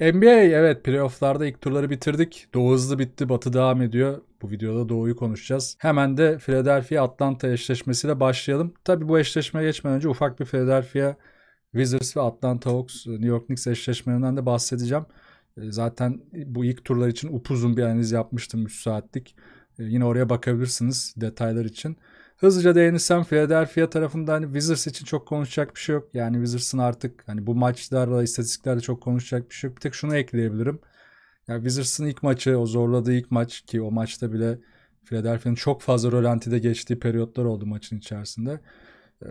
NBA evet playofflarda ilk turları bitirdik. Doğu hızlı bitti, Batı devam ediyor. Bu videoda Doğu'yu konuşacağız. Hemen de Philadelphia Atlanta eşleşmesiyle başlayalım. Tabii bu eşleşmeye geçmeden önce ufak bir Philadelphia Wizards ve Atlanta Hawks New York Knicks eşleşmelerinden de bahsedeceğim. E, zaten bu ilk turlar için upuzun bir analiz yapmıştım 3 saatlik. E, yine oraya bakabilirsiniz detaylar için. Hızlıca değinirsem Philadelphia tarafında hani Wizards için çok konuşacak bir şey yok. Yani Wizards'ın artık hani bu maçlarla istatistiklerde çok konuşacak bir şey yok. Bir tek şunu ekleyebilirim. Yani Wizards'ın ilk maçı, o zorladığı ilk maç ki o maçta bile Philadelphia'nın çok fazla rolantide geçtiği periyotlar oldu maçın içerisinde. Ee,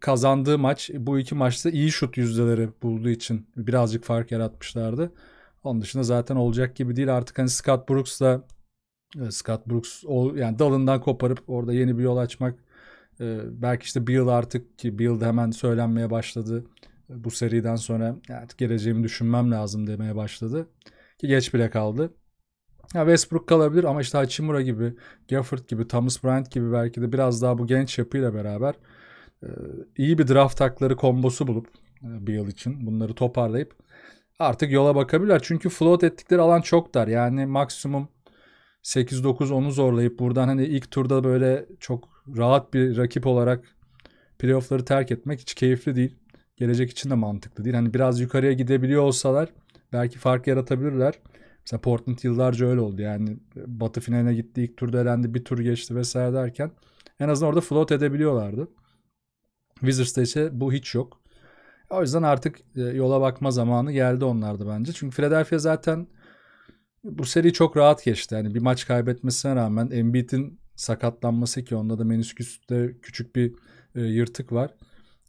kazandığı maç bu iki maçta iyi şut yüzdeleri bulduğu için birazcık fark yaratmışlardı. Onun dışında zaten olacak gibi değil. Artık hani Scott Brooks'la Scott Brooks yani dalından koparıp orada yeni bir yol açmak e, belki işte Beal artık ki Beal de hemen söylenmeye başladı. Bu seriden sonra artık geleceğimi düşünmem lazım demeye başladı. Ki geç bile kaldı. Ya Westbrook kalabilir ama işte Hachimura gibi, Gafford gibi, Thomas Bryant gibi belki de biraz daha bu genç yapıyla beraber e, iyi bir draft takları kombosu bulup e, Beal için bunları toparlayıp artık yola bakabilirler. Çünkü float ettikleri alan çok dar. Yani maksimum 8-9-10'u zorlayıp buradan hani ilk turda böyle çok rahat bir rakip olarak playoff'ları terk etmek hiç keyifli değil. Gelecek için de mantıklı değil. Hani biraz yukarıya gidebiliyor olsalar belki fark yaratabilirler. Mesela Portland yıllarca öyle oldu. Yani Batı finaline gitti, ilk turda elendi, bir tur geçti vesaire derken en azından orada float edebiliyorlardı. Wizards'ta ise bu hiç yok. O yüzden artık e, yola bakma zamanı geldi onlarda bence. Çünkü Philadelphia zaten bu seri çok rahat geçti. Yani bir maç kaybetmesine rağmen Embiid'in sakatlanması ki onda da menisküste küçük bir e, yırtık var.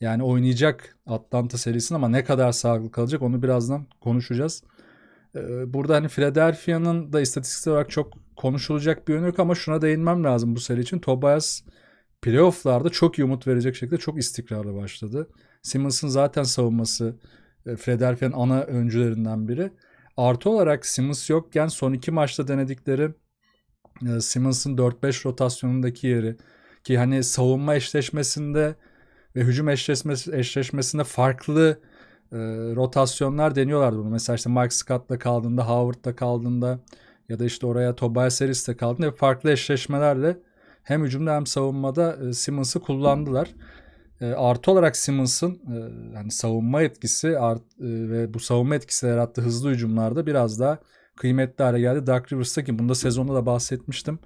Yani oynayacak Atlanta serisini ama ne kadar sağlıklı kalacak onu birazdan konuşacağız. E, burada hani Philadelphia'nın da istatistiksel olarak çok konuşulacak bir yönü yok ama şuna değinmem lazım bu seri için. Tobias playofflarda çok iyi umut verecek şekilde çok istikrarlı başladı. Simmons'ın zaten savunması e, Philadelphia'nın ana öncülerinden biri. Artı olarak Simmons yokken son iki maçta denedikleri e, Simmons'ın 4-5 rotasyonundaki yeri ki hani savunma eşleşmesinde ve hücum eşleşmesi, eşleşmesinde farklı e, rotasyonlar deniyorlardı bunu. Mesela işte Mike Scott'la kaldığında, Howard'la kaldığında ya da işte oraya Tobias Harris'le kaldığında farklı eşleşmelerle hem hücumda hem savunmada e, Simmons'ı kullandılar. E, artı olarak Simmons'ın e, yani savunma etkisi art, e, ve bu savunma etkisi yarattığı hızlı hücumlarda biraz daha kıymetli hale geldi. Dark Rivers'ta ki bunda sezonda da bahsetmiştim.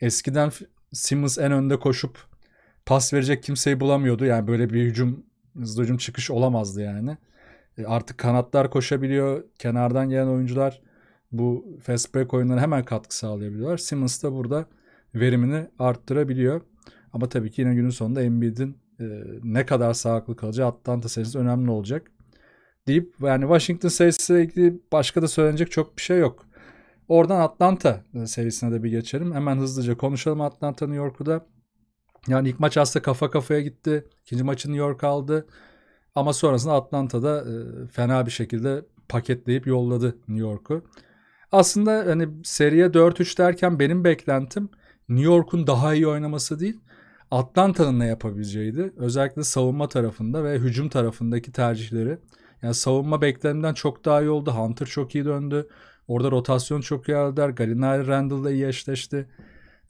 Eskiden Simmons en önde koşup pas verecek kimseyi bulamıyordu. Yani böyle bir hücum hızlı hücum çıkış olamazdı yani. E, artık kanatlar koşabiliyor. Kenardan gelen oyuncular bu fast break oyunlarına hemen katkı sağlayabiliyorlar. Simmons da burada verimini arttırabiliyor. Ama tabii ki yine günün sonunda Embiid'in e, ne kadar sağlıklı kalacağı Atlanta serisi önemli olacak. Deyip yani Washington serisiyle ilgili başka da söylenecek çok bir şey yok. Oradan Atlanta serisine de bir geçelim. Hemen hızlıca konuşalım Atlanta New York'u da. Yani ilk maç aslında kafa kafaya gitti. İkinci maçı New York aldı. Ama sonrasında Atlanta'da e, fena bir şekilde paketleyip yolladı New York'u. Aslında hani seriye 4-3 derken benim beklentim New York'un daha iyi oynaması değil. Atlanta'nın ne yapabileceğiydi. Özellikle savunma tarafında ve hücum tarafındaki tercihleri. Yani savunma beklenimden çok daha iyi oldu. Hunter çok iyi döndü. Orada rotasyon çok iyi aldılar. Gallinari Randall'la iyi eşleşti.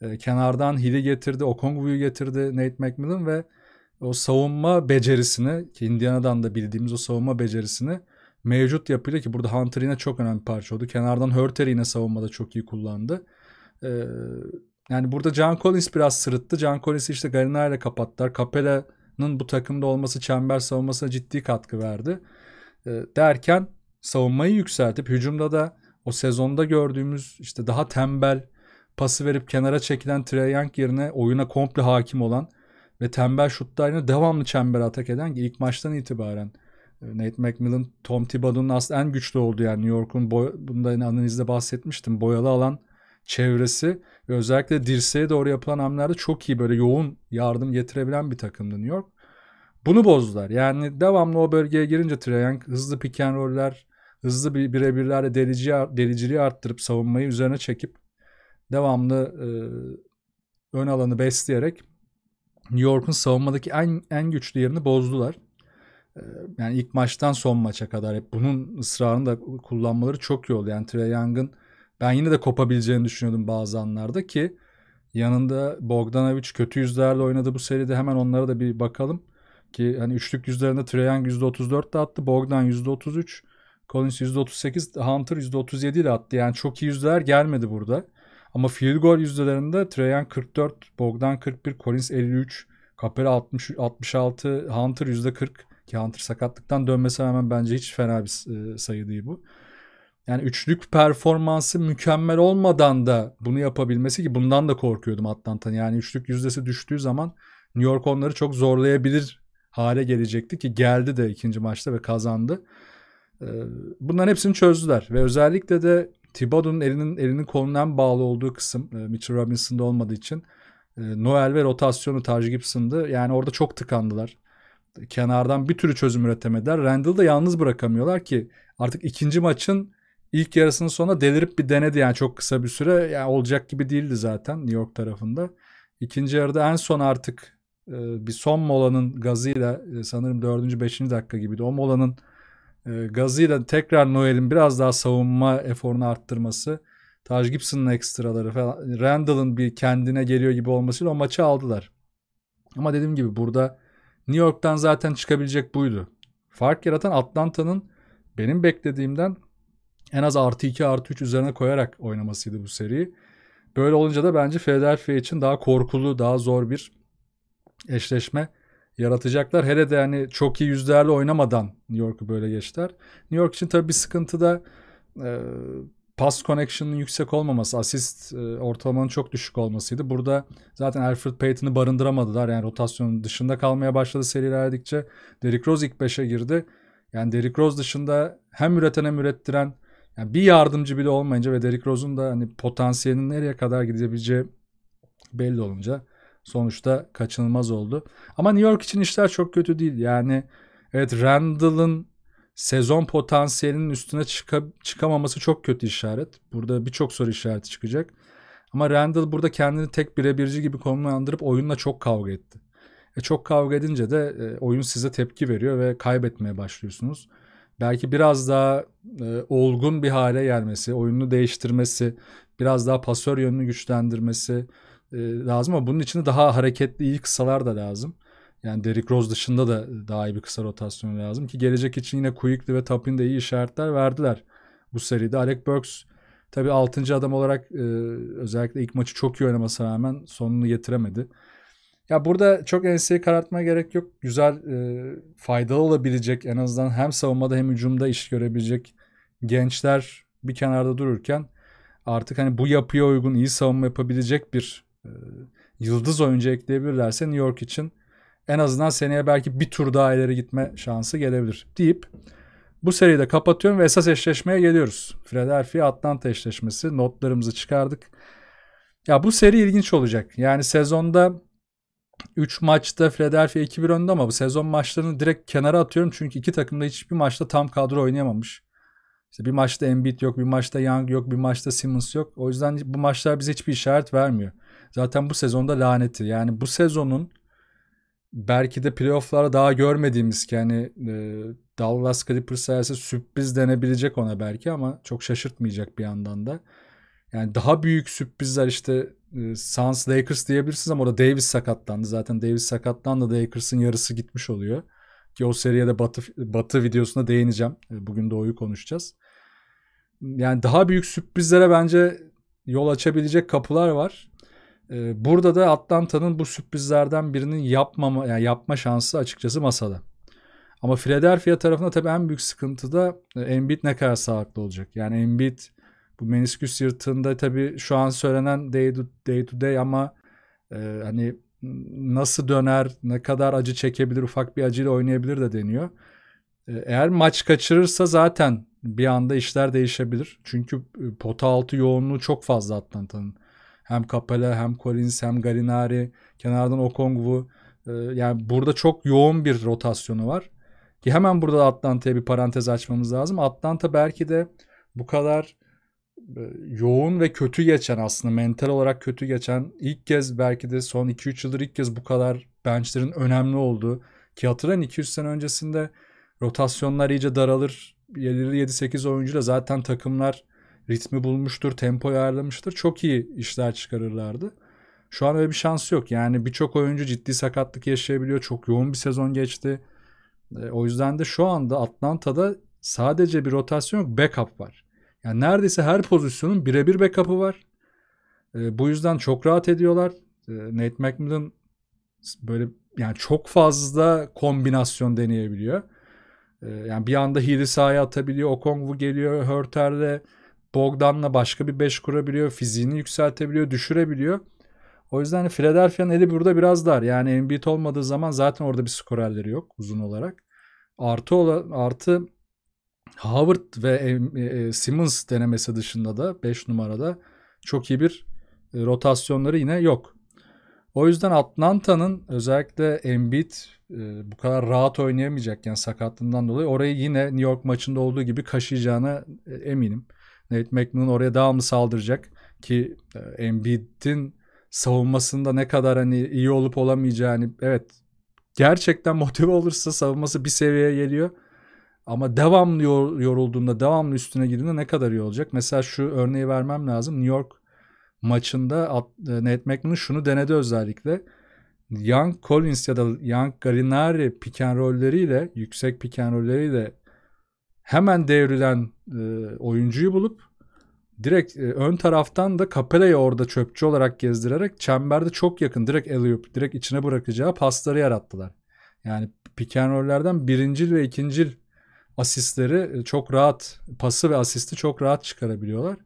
Ee, kenardan Hill'i getirdi. Okongwu'yu getirdi Nate McMillan ve o savunma becerisini ki Indiana'dan da bildiğimiz o savunma becerisini mevcut yapıyla ki burada Hunter yine çok önemli parça oldu. Kenardan Hurter yine savunmada çok iyi kullandı. Ee, yani burada John Collins biraz sırıttı. John Collins'i işte Gallinari ile kapattılar. Capella'nın bu takımda olması çember savunmasına ciddi katkı verdi. E, derken savunmayı yükseltip hücumda da o sezonda gördüğümüz işte daha tembel pası verip kenara çekilen Trey Young yerine oyuna komple hakim olan ve tembel şutlarına devamlı çember atak eden ilk maçtan itibaren e, Nate McMillan, Tom Thibodeau'nun aslında en güçlü olduğu yani New York'un boy, bundan analizde bahsetmiştim. Boyalı alan çevresi ve özellikle dirseğe doğru yapılan hamlelerde çok iyi böyle yoğun yardım getirebilen bir takımdı New York. Bunu bozdular. Yani devamlı o bölgeye girince Trae hızlı pick and hızlı bir birebirlerle delici, deliciliği arttırıp savunmayı üzerine çekip devamlı e, ön alanı besleyerek New York'un savunmadaki en, en güçlü yerini bozdular. yani ilk maçtan son maça kadar hep bunun ısrarını da kullanmaları çok iyi oldu. Yani Trey Young'ın ben yine de kopabileceğini düşünüyordum bazı anlarda ki yanında Bogdanovic kötü yüzlerle oynadı bu seride. Hemen onlara da bir bakalım. Ki hani üçlük yüzlerinde Trey Young %34 de attı. Bogdan %33. Collins %38. Hunter %37 ile attı. Yani çok iyi yüzdeler gelmedi burada. Ama field goal yüzdelerinde Trey Young 44, Bogdan 41, Collins 53, Capela 60, 66, Hunter %40 ki Hunter sakatlıktan dönmesi hemen bence hiç fena bir e, sayı değil bu. Yani üçlük performansı mükemmel olmadan da bunu yapabilmesi ki bundan da korkuyordum Atlanta'nın. Yani üçlük yüzdesi düştüğü zaman New York onları çok zorlayabilir hale gelecekti ki geldi de ikinci maçta ve kazandı. E, bunların hepsini çözdüler ve özellikle de Thibodeau'nun elinin elinin kolundan bağlı olduğu kısım e, Mitchell Robinson'da olmadığı için Noel ve rotasyonu Taj Gibson'dı. Yani orada çok tıkandılar kenardan bir türlü çözüm üretemediler. Randall'ı da yalnız bırakamıyorlar ki artık ikinci maçın ilk yarısının sonunda delirip bir denedi yani çok kısa bir süre. Yani olacak gibi değildi zaten New York tarafında. İkinci yarıda en son artık e, bir son molanın gazıyla e, sanırım 4. 5. dakika gibiydi. O molanın e, gazıyla tekrar Noel'in biraz daha savunma eforunu arttırması, Taj Gibson'ın ekstraları falan, Randall'ın bir kendine geliyor gibi olmasıyla o maçı aldılar. Ama dediğim gibi burada New York'tan zaten çıkabilecek buydu. Fark yaratan Atlanta'nın benim beklediğimden en az artı 2 artı 3 üzerine koyarak oynamasıydı bu seriyi. Böyle olunca da bence Philadelphia için daha korkulu, daha zor bir eşleşme yaratacaklar. Hele de yani çok iyi yüzlerle oynamadan New York'u böyle geçtiler. New York için tabii bir sıkıntı da e, pass connection'ın yüksek olmaması, asist e, ortalamanın çok düşük olmasıydı. Burada zaten Alfred Payton'ı barındıramadılar. Yani rotasyonun dışında kalmaya başladı serilerdikçe. Derrick Rose ilk 5'e girdi. Yani Derrick Rose dışında hem üreten hem ürettiren yani bir yardımcı bile olmayınca ve Derrick Rose'un da hani potansiyelinin nereye kadar gidebileceği belli olunca sonuçta kaçınılmaz oldu. Ama New York için işler çok kötü değil. Yani evet Randall'ın sezon potansiyelinin üstüne çıka, çıkamaması çok kötü işaret. Burada birçok soru işareti çıkacak. Ama Randall burada kendini tek birebirci gibi konumlandırıp oyunla çok kavga etti. E çok kavga edince de e, oyun size tepki veriyor ve kaybetmeye başlıyorsunuz. Belki biraz daha e, olgun bir hale gelmesi, oyununu değiştirmesi, biraz daha pasör yönünü güçlendirmesi e, lazım ama bunun için daha hareketli iyi kısalar da lazım. Yani Derrick Rose dışında da daha iyi bir kısa rotasyon lazım ki gelecek için yine Quickly ve Tapin de iyi işaretler verdiler bu seride. Alec Burks tabii 6. adam olarak e, özellikle ilk maçı çok iyi oynamasına rağmen sonunu getiremedi. Ya burada çok enseyi karartmaya gerek yok. Güzel, e, faydalı olabilecek en azından hem savunmada hem hücumda iş görebilecek gençler bir kenarda dururken artık hani bu yapıya uygun iyi savunma yapabilecek bir e, yıldız oyuncu ekleyebilirlerse New York için en azından seneye belki bir tur daha ileri gitme şansı gelebilir deyip bu seriyi de kapatıyorum ve esas eşleşmeye geliyoruz. Philadelphia Atlanta eşleşmesi. Notlarımızı çıkardık. Ya bu seri ilginç olacak. Yani sezonda 3 maçta Philadelphia 2-1 önde ama bu sezon maçlarını direkt kenara atıyorum. Çünkü iki takım da hiçbir maçta tam kadro oynayamamış. İşte bir maçta Embiid yok, bir maçta Young yok, bir maçta Simmons yok. O yüzden bu maçlar bize hiçbir işaret vermiyor. Zaten bu sezonda laneti. Yani bu sezonun belki de playoff'larda daha görmediğimiz ki hani e, Dallas Clippers sayesinde sürpriz denebilecek ona belki ama çok şaşırtmayacak bir yandan da. Yani daha büyük sürprizler işte e, Suns Lakers diyebilirsiniz ama orada Davis sakatlandı. Zaten Davis sakatlandı da Lakers'ın yarısı gitmiş oluyor. Ki o seriye de Batı, Batı videosuna değineceğim. E, bugün Doğu'yu konuşacağız. Yani daha büyük sürprizlere bence yol açabilecek kapılar var. Ee, burada da Atlanta'nın bu sürprizlerden birinin yapmama yani yapma şansı açıkçası masada. Ama Philadelphia tarafında tabii en büyük sıkıntı da e, Embiid ne kadar sağlıklı olacak. Yani Embiid bu menisküs yırtığında tabii şu an söylenen day to day, to day ama e, hani nasıl döner, ne kadar acı çekebilir, ufak bir acıyla oynayabilir de deniyor. E, eğer maç kaçırırsa zaten bir anda işler değişebilir. Çünkü e, pota altı yoğunluğu çok fazla Atlanta'nın. Hem Capela hem Collins hem Galinari. Kenardan Okongwu. Ee, yani burada çok yoğun bir rotasyonu var. Ki hemen burada Atlanta'ya bir parantez açmamız lazım. Atlanta belki de bu kadar e, yoğun ve kötü geçen aslında mental olarak kötü geçen ilk kez belki de son 2-3 yıldır ilk kez bu kadar benchlerin önemli olduğu ki hatırlayın 200 sene öncesinde rotasyonlar iyice daralır. 7-8 oyuncuyla zaten takımlar ritmi bulmuştur, tempo ayarlamıştır. Çok iyi işler çıkarırlardı. Şu an öyle bir şans yok. Yani birçok oyuncu ciddi sakatlık yaşayabiliyor. Çok yoğun bir sezon geçti. E, o yüzden de şu anda Atlanta'da sadece bir rotasyon yok, backup var. Yani neredeyse her pozisyonun birebir backup'ı var. E, bu yüzden çok rahat ediyorlar. E, Nate McMillan böyle yani çok fazla kombinasyon deneyebiliyor. E, yani bir anda Hill'i sahaya atabiliyor. Okongwu geliyor Hörter'le Bogdan'la başka bir 5 kurabiliyor. Fiziğini yükseltebiliyor, düşürebiliyor. O yüzden hani Philadelphia'nın eli burada biraz dar. Yani Embiid olmadığı zaman zaten orada bir skorerleri yok uzun olarak. Artı ola, artı Howard ve e, e, Simmons denemesi dışında da 5 numarada çok iyi bir e, rotasyonları yine yok. O yüzden Atlanta'nın özellikle Embiid e, bu kadar rahat oynayamayacak yani sakatlığından dolayı orayı yine New York maçında olduğu gibi kaşıyacağına e, eminim. Nate McMillan oraya devamlı saldıracak ki e, Embiid'in savunmasında ne kadar hani iyi olup olamayacağını evet gerçekten motive olursa savunması bir seviyeye geliyor. Ama devamlı yorulduğunda, devamlı üstüne girdiğinde ne kadar iyi olacak? Mesela şu örneği vermem lazım. New York maçında e, Nate McMillan şunu denedi özellikle. Young Collins ya da Young Garinari pick and yüksek pick and hemen devrilen e, oyuncuyu bulup direkt e, ön taraftan da Capella'yı orada çöpçü olarak gezdirerek çemberde çok yakın direkt Eliop direkt içine bırakacağı pasları yarattılar. Yani pick and birincil ve ikincil asistleri e, çok rahat pası ve asisti çok rahat çıkarabiliyorlar.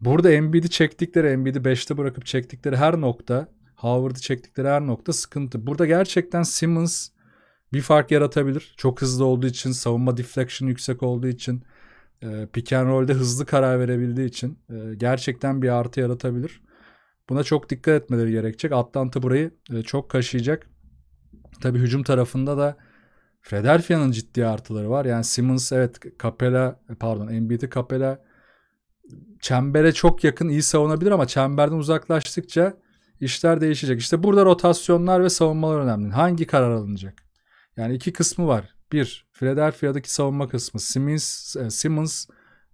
Burada Embiid'i çektikleri, Embiid'i 5'te bırakıp çektikleri her nokta, Howard'ı çektikleri her nokta sıkıntı. Burada gerçekten Simmons bir fark yaratabilir. Çok hızlı olduğu için, savunma deflection yüksek olduğu için, e, pick and roll'de hızlı karar verebildiği için e, gerçekten bir artı yaratabilir. Buna çok dikkat etmeleri gerekecek. Atlanta burayı e, çok kaşıyacak. Tabii hücum tarafında da Philadelphia'nın ciddi artıları var. Yani Simmons evet Capella pardon Embiid'i Capella çembere çok yakın iyi savunabilir ama çemberden uzaklaştıkça işler değişecek. İşte burada rotasyonlar ve savunmalar önemli. Hangi karar alınacak? Yani iki kısmı var. Bir, Philadelphia'daki savunma kısmı. Simmons, e, Simmons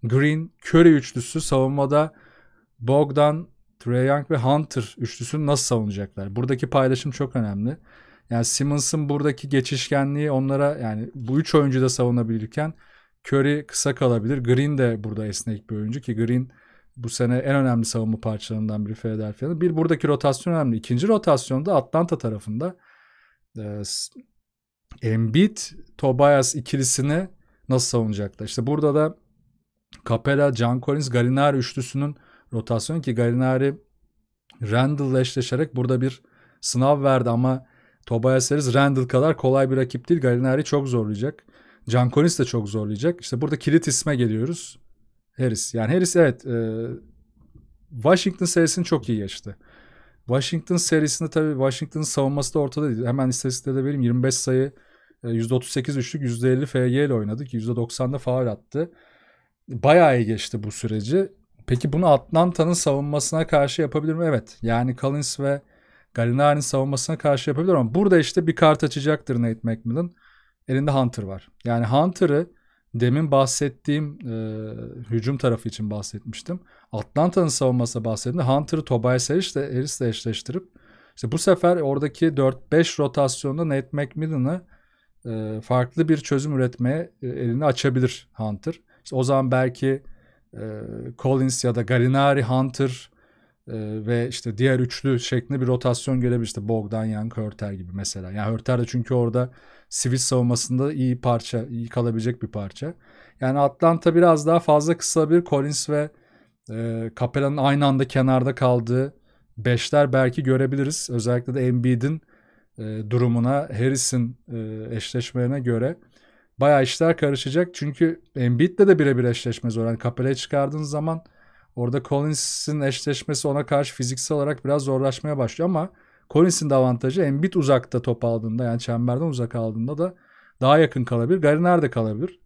Green, Curry üçlüsü savunmada Bogdan, Trae Young ve Hunter üçlüsünü nasıl savunacaklar? Buradaki paylaşım çok önemli. Yani Simmons'ın buradaki geçişkenliği onlara yani bu üç oyuncu da savunabilirken Curry kısa kalabilir. Green de burada esnek bir oyuncu ki Green bu sene en önemli savunma parçalarından biri Philadelphia'nın. Bir buradaki rotasyon önemli. İkinci rotasyonda Atlanta tarafında e, Embiid, Tobias ikilisini nasıl savunacaklar? İşte burada da Capella, John Collins, Gallinari üçlüsünün rotasyonu ki Gallinari Randall'la eşleşerek burada bir sınav verdi ama Tobias Harris Randall kadar kolay bir rakip değil. Gallinari çok zorlayacak. Collins de çok zorlayacak. İşte burada kilit isme geliyoruz. Harris. Yani Harris evet e, Washington serisini çok iyi geçti. Washington serisinde tabii Washington'ın savunması da ortada değil. Hemen istatistikte de vereyim. 25 sayı %38 üçlük %50 FG ile oynadık. %90'da faal attı. Bayağı iyi geçti bu süreci. Peki bunu Atlanta'nın savunmasına karşı yapabilir mi? Evet. Yani Collins ve Gallinari'nin savunmasına karşı yapabilir ama burada işte bir kart açacaktır Nate McMillan. Elinde Hunter var. Yani Hunter'ı demin bahsettiğim e, hücum tarafı için bahsetmiştim. Atlanta'nın savunması bahsettim. Hunter'ı Tobias Harris'le Harris'le eşleştirip işte bu sefer oradaki 4-5 rotasyonda Nate McMillan'ı e, farklı bir çözüm üretmeye e, elini açabilir Hunter. İşte o zaman belki e, Collins ya da Gallinari, Hunter ve işte diğer üçlü şeklinde bir rotasyon gelebilir. İşte Bogdan, Young, Hörter gibi mesela. Yani Hörter de çünkü orada sivil savunmasında iyi parça, iyi kalabilecek bir parça. Yani Atlanta biraz daha fazla kısabilir. Collins ve e, Capella'nın aynı anda kenarda kaldığı beşler belki görebiliriz. Özellikle de Embiid'in e, durumuna, Harris'in e, eşleşmelerine göre bayağı işler karışacak. Çünkü Embiid'le de birebir eşleşme zor. Yani Capella'yı çıkardığın zaman orada Collins'in eşleşmesi ona karşı fiziksel olarak biraz zorlaşmaya başlıyor ama Collins'in de avantajı Embiid uzakta top aldığında yani çemberden uzak aldığında da daha yakın kalabilir. Gariner de kalabilir.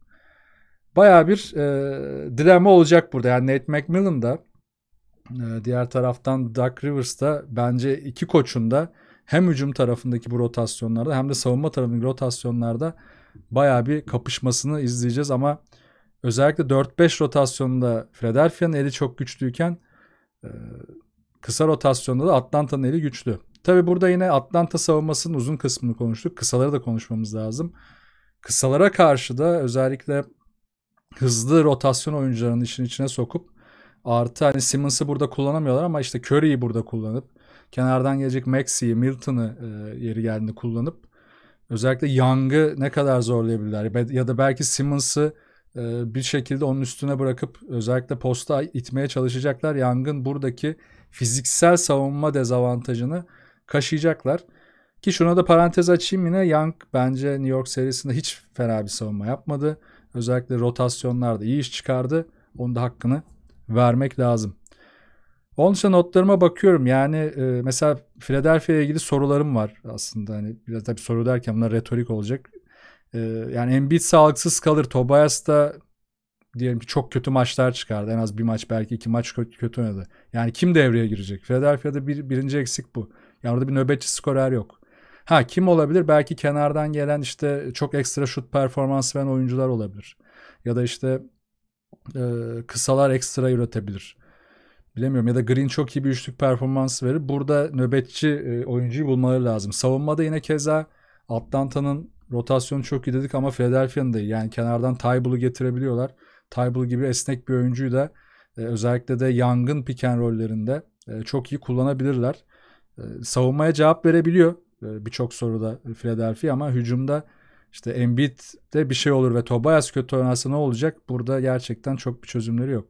Bayağı bir e, dilema olacak burada. Yani Nate McMillan da e, diğer taraftan Doug Rivers da bence iki koçun da hem hücum tarafındaki bu rotasyonlarda hem de savunma tarafındaki rotasyonlarda baya bir kapışmasını izleyeceğiz ama özellikle 4-5 rotasyonda Philadelphia'nın eli çok güçlüyken kısa rotasyonda da Atlanta'nın eli güçlü. Tabi burada yine Atlanta savunmasının uzun kısmını konuştuk. Kısaları da konuşmamız lazım. Kısalara karşı da özellikle hızlı rotasyon oyuncularının işin içine sokup artı hani Simmons'ı burada kullanamıyorlar ama işte Curry'i burada kullanıp kenardan gelecek Maxi'yi, Milton'ı e, yeri geldiğinde kullanıp özellikle Young'ı ne kadar zorlayabilirler ya da belki Simmons'ı bir şekilde onun üstüne bırakıp özellikle posta itmeye çalışacaklar. Young'ın buradaki fiziksel savunma dezavantajını kaşıyacaklar. Ki şuna da parantez açayım yine Young bence New York serisinde hiç fena bir savunma yapmadı. Özellikle rotasyonlarda iyi iş çıkardı. Onun da hakkını vermek lazım. Onun için notlarıma bakıyorum. Yani e, mesela Philadelphia ile ilgili sorularım var aslında. Hani biraz tabii soru derken bunlar retorik olacak. E, yani Embiid sağlıksız kalır. Tobias da diyelim ki çok kötü maçlar çıkardı. En az bir maç belki iki maç kötü, kötü oynadı. Yani kim devreye girecek? Philadelphia'da bir, birinci eksik bu. Yani orada bir nöbetçi skorer yok. Ha kim olabilir? Belki kenardan gelen işte çok ekstra şut performansı veren oyuncular olabilir. Ya da işte e, kısalar ekstra üretebilir. Bilemiyorum ya da Green çok iyi bir üçlük performans verir. Burada nöbetçi e, oyuncuyu bulmaları lazım. Savunmada yine keza Atlanta'nın rotasyonu çok iyi dedik ama Philadelphia'nın da iyi. Yani kenardan Tybull'u getirebiliyorlar. Tybull gibi esnek bir oyuncuyu da e, özellikle de yangın piken rollerinde e, çok iyi kullanabilirler. E, savunmaya cevap verebiliyor e, birçok soruda Philadelphia ama hücumda işte Embiid'de bir şey olur ve Tobias kötü oynarsa ne olacak? Burada gerçekten çok bir çözümleri yok.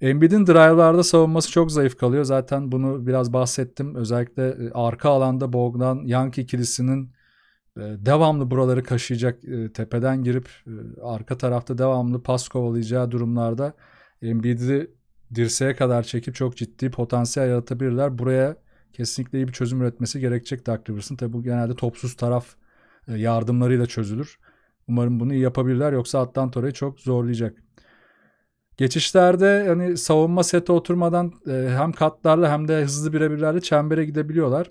Embiid'in drive'larda savunması çok zayıf kalıyor. Zaten bunu biraz bahsettim. Özellikle e, arka alanda Bogdan Young ikilisinin devamlı buraları kaşıyacak tepeden girip arka tarafta devamlı pas kovalayacağı durumlarda Embiid'i dirseğe kadar çekip çok ciddi potansiyel yaratabilirler. Buraya kesinlikle iyi bir çözüm üretmesi gerekecek Dark Rivers'ın. Tabi bu genelde topsuz taraf e, yardımlarıyla çözülür. Umarım bunu iyi yapabilirler yoksa Atlanta orayı çok zorlayacak. Geçişlerde hani savunma sete oturmadan e, hem katlarla hem de hızlı birebirlerle çembere gidebiliyorlar.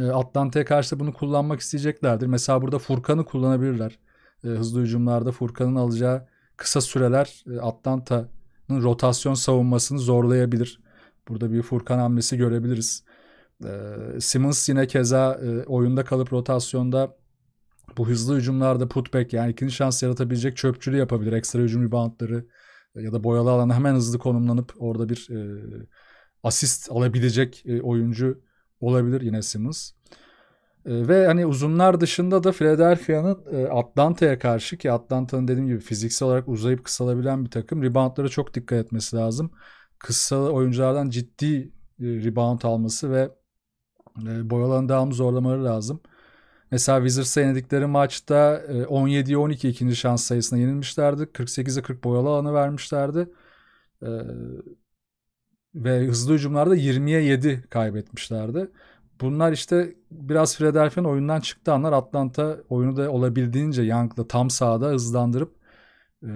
E, Atlanta'ya karşı bunu kullanmak isteyeceklerdir. Mesela burada Furkan'ı kullanabilirler. Hızlı hücumlarda Furkan'ın alacağı kısa süreler Atlanta'nın rotasyon savunmasını zorlayabilir. Burada bir Furkan hamlesi görebiliriz. E, Simmons yine keza e, oyunda kalıp rotasyonda bu hızlı hücumlarda putback yani ikinci şans yaratabilecek çöpçülü yapabilir. Ekstra hücum reboundları e, ya da boyalı alana hemen hızlı konumlanıp orada bir e, asist alabilecek e, oyuncu olabilir yine Simmons. E, ve hani uzunlar dışında da Philadelphia'nın e, Atlanta'ya karşı ki Atlanta'nın dediğim gibi fiziksel olarak uzayıp kısalabilen bir takım. Reboundlara çok dikkat etmesi lazım. Kısa oyunculardan ciddi e, rebound alması ve e, boyaların devamlı zorlamaları lazım. Mesela Wizards'a yenildikleri maçta 17'ye 12 ikinci şans sayısına yenilmişlerdi. 48'e 40 boyalı alanı vermişlerdi. Ve hızlı hücumlarda 20'ye 7 kaybetmişlerdi. Bunlar işte biraz Philadelphia'nın oyundan çıktı anlar. Atlanta oyunu da olabildiğince Young'la tam sahada hızlandırıp e,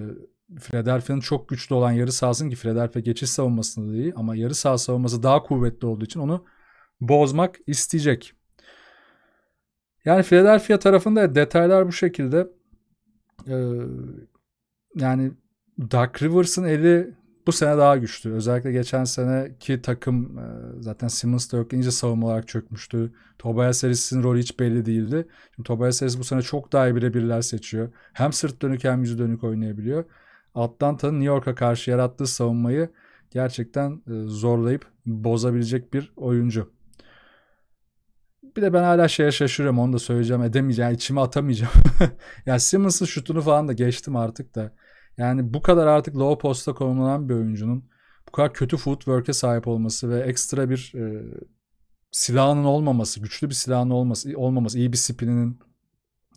Philadelphia'nın çok güçlü olan yarı sahasını ki Philadelphia geçiş savunmasında değil ama yarı saha savunması daha kuvvetli olduğu için onu bozmak isteyecek. Yani Philadelphia tarafında detaylar bu şekilde. Ee, yani Dark Rivers'ın eli bu sene daha güçlü. Özellikle geçen seneki takım e, zaten Simmons da yok iyice savunma olarak çökmüştü. Tobias Harris'in rolü hiç belli değildi. Şimdi Tobias Harris bu sene çok daha iyi birebirler seçiyor. Hem sırt dönük hem yüzü dönük oynayabiliyor. Atlanta'nın New York'a karşı yarattığı savunmayı gerçekten e, zorlayıp bozabilecek bir oyuncu. Bir de ben hala şeye şaşırıyorum onu da söyleyeceğim edemeyeceğim yani içime atamayacağım. yani Simmons'ın şutunu falan da geçtim artık da. Yani bu kadar artık low posta konumlanan bir oyuncunun bu kadar kötü footwork'e sahip olması ve ekstra bir e, silahının olmaması, güçlü bir silahının olması, olmaması, iyi bir spininin,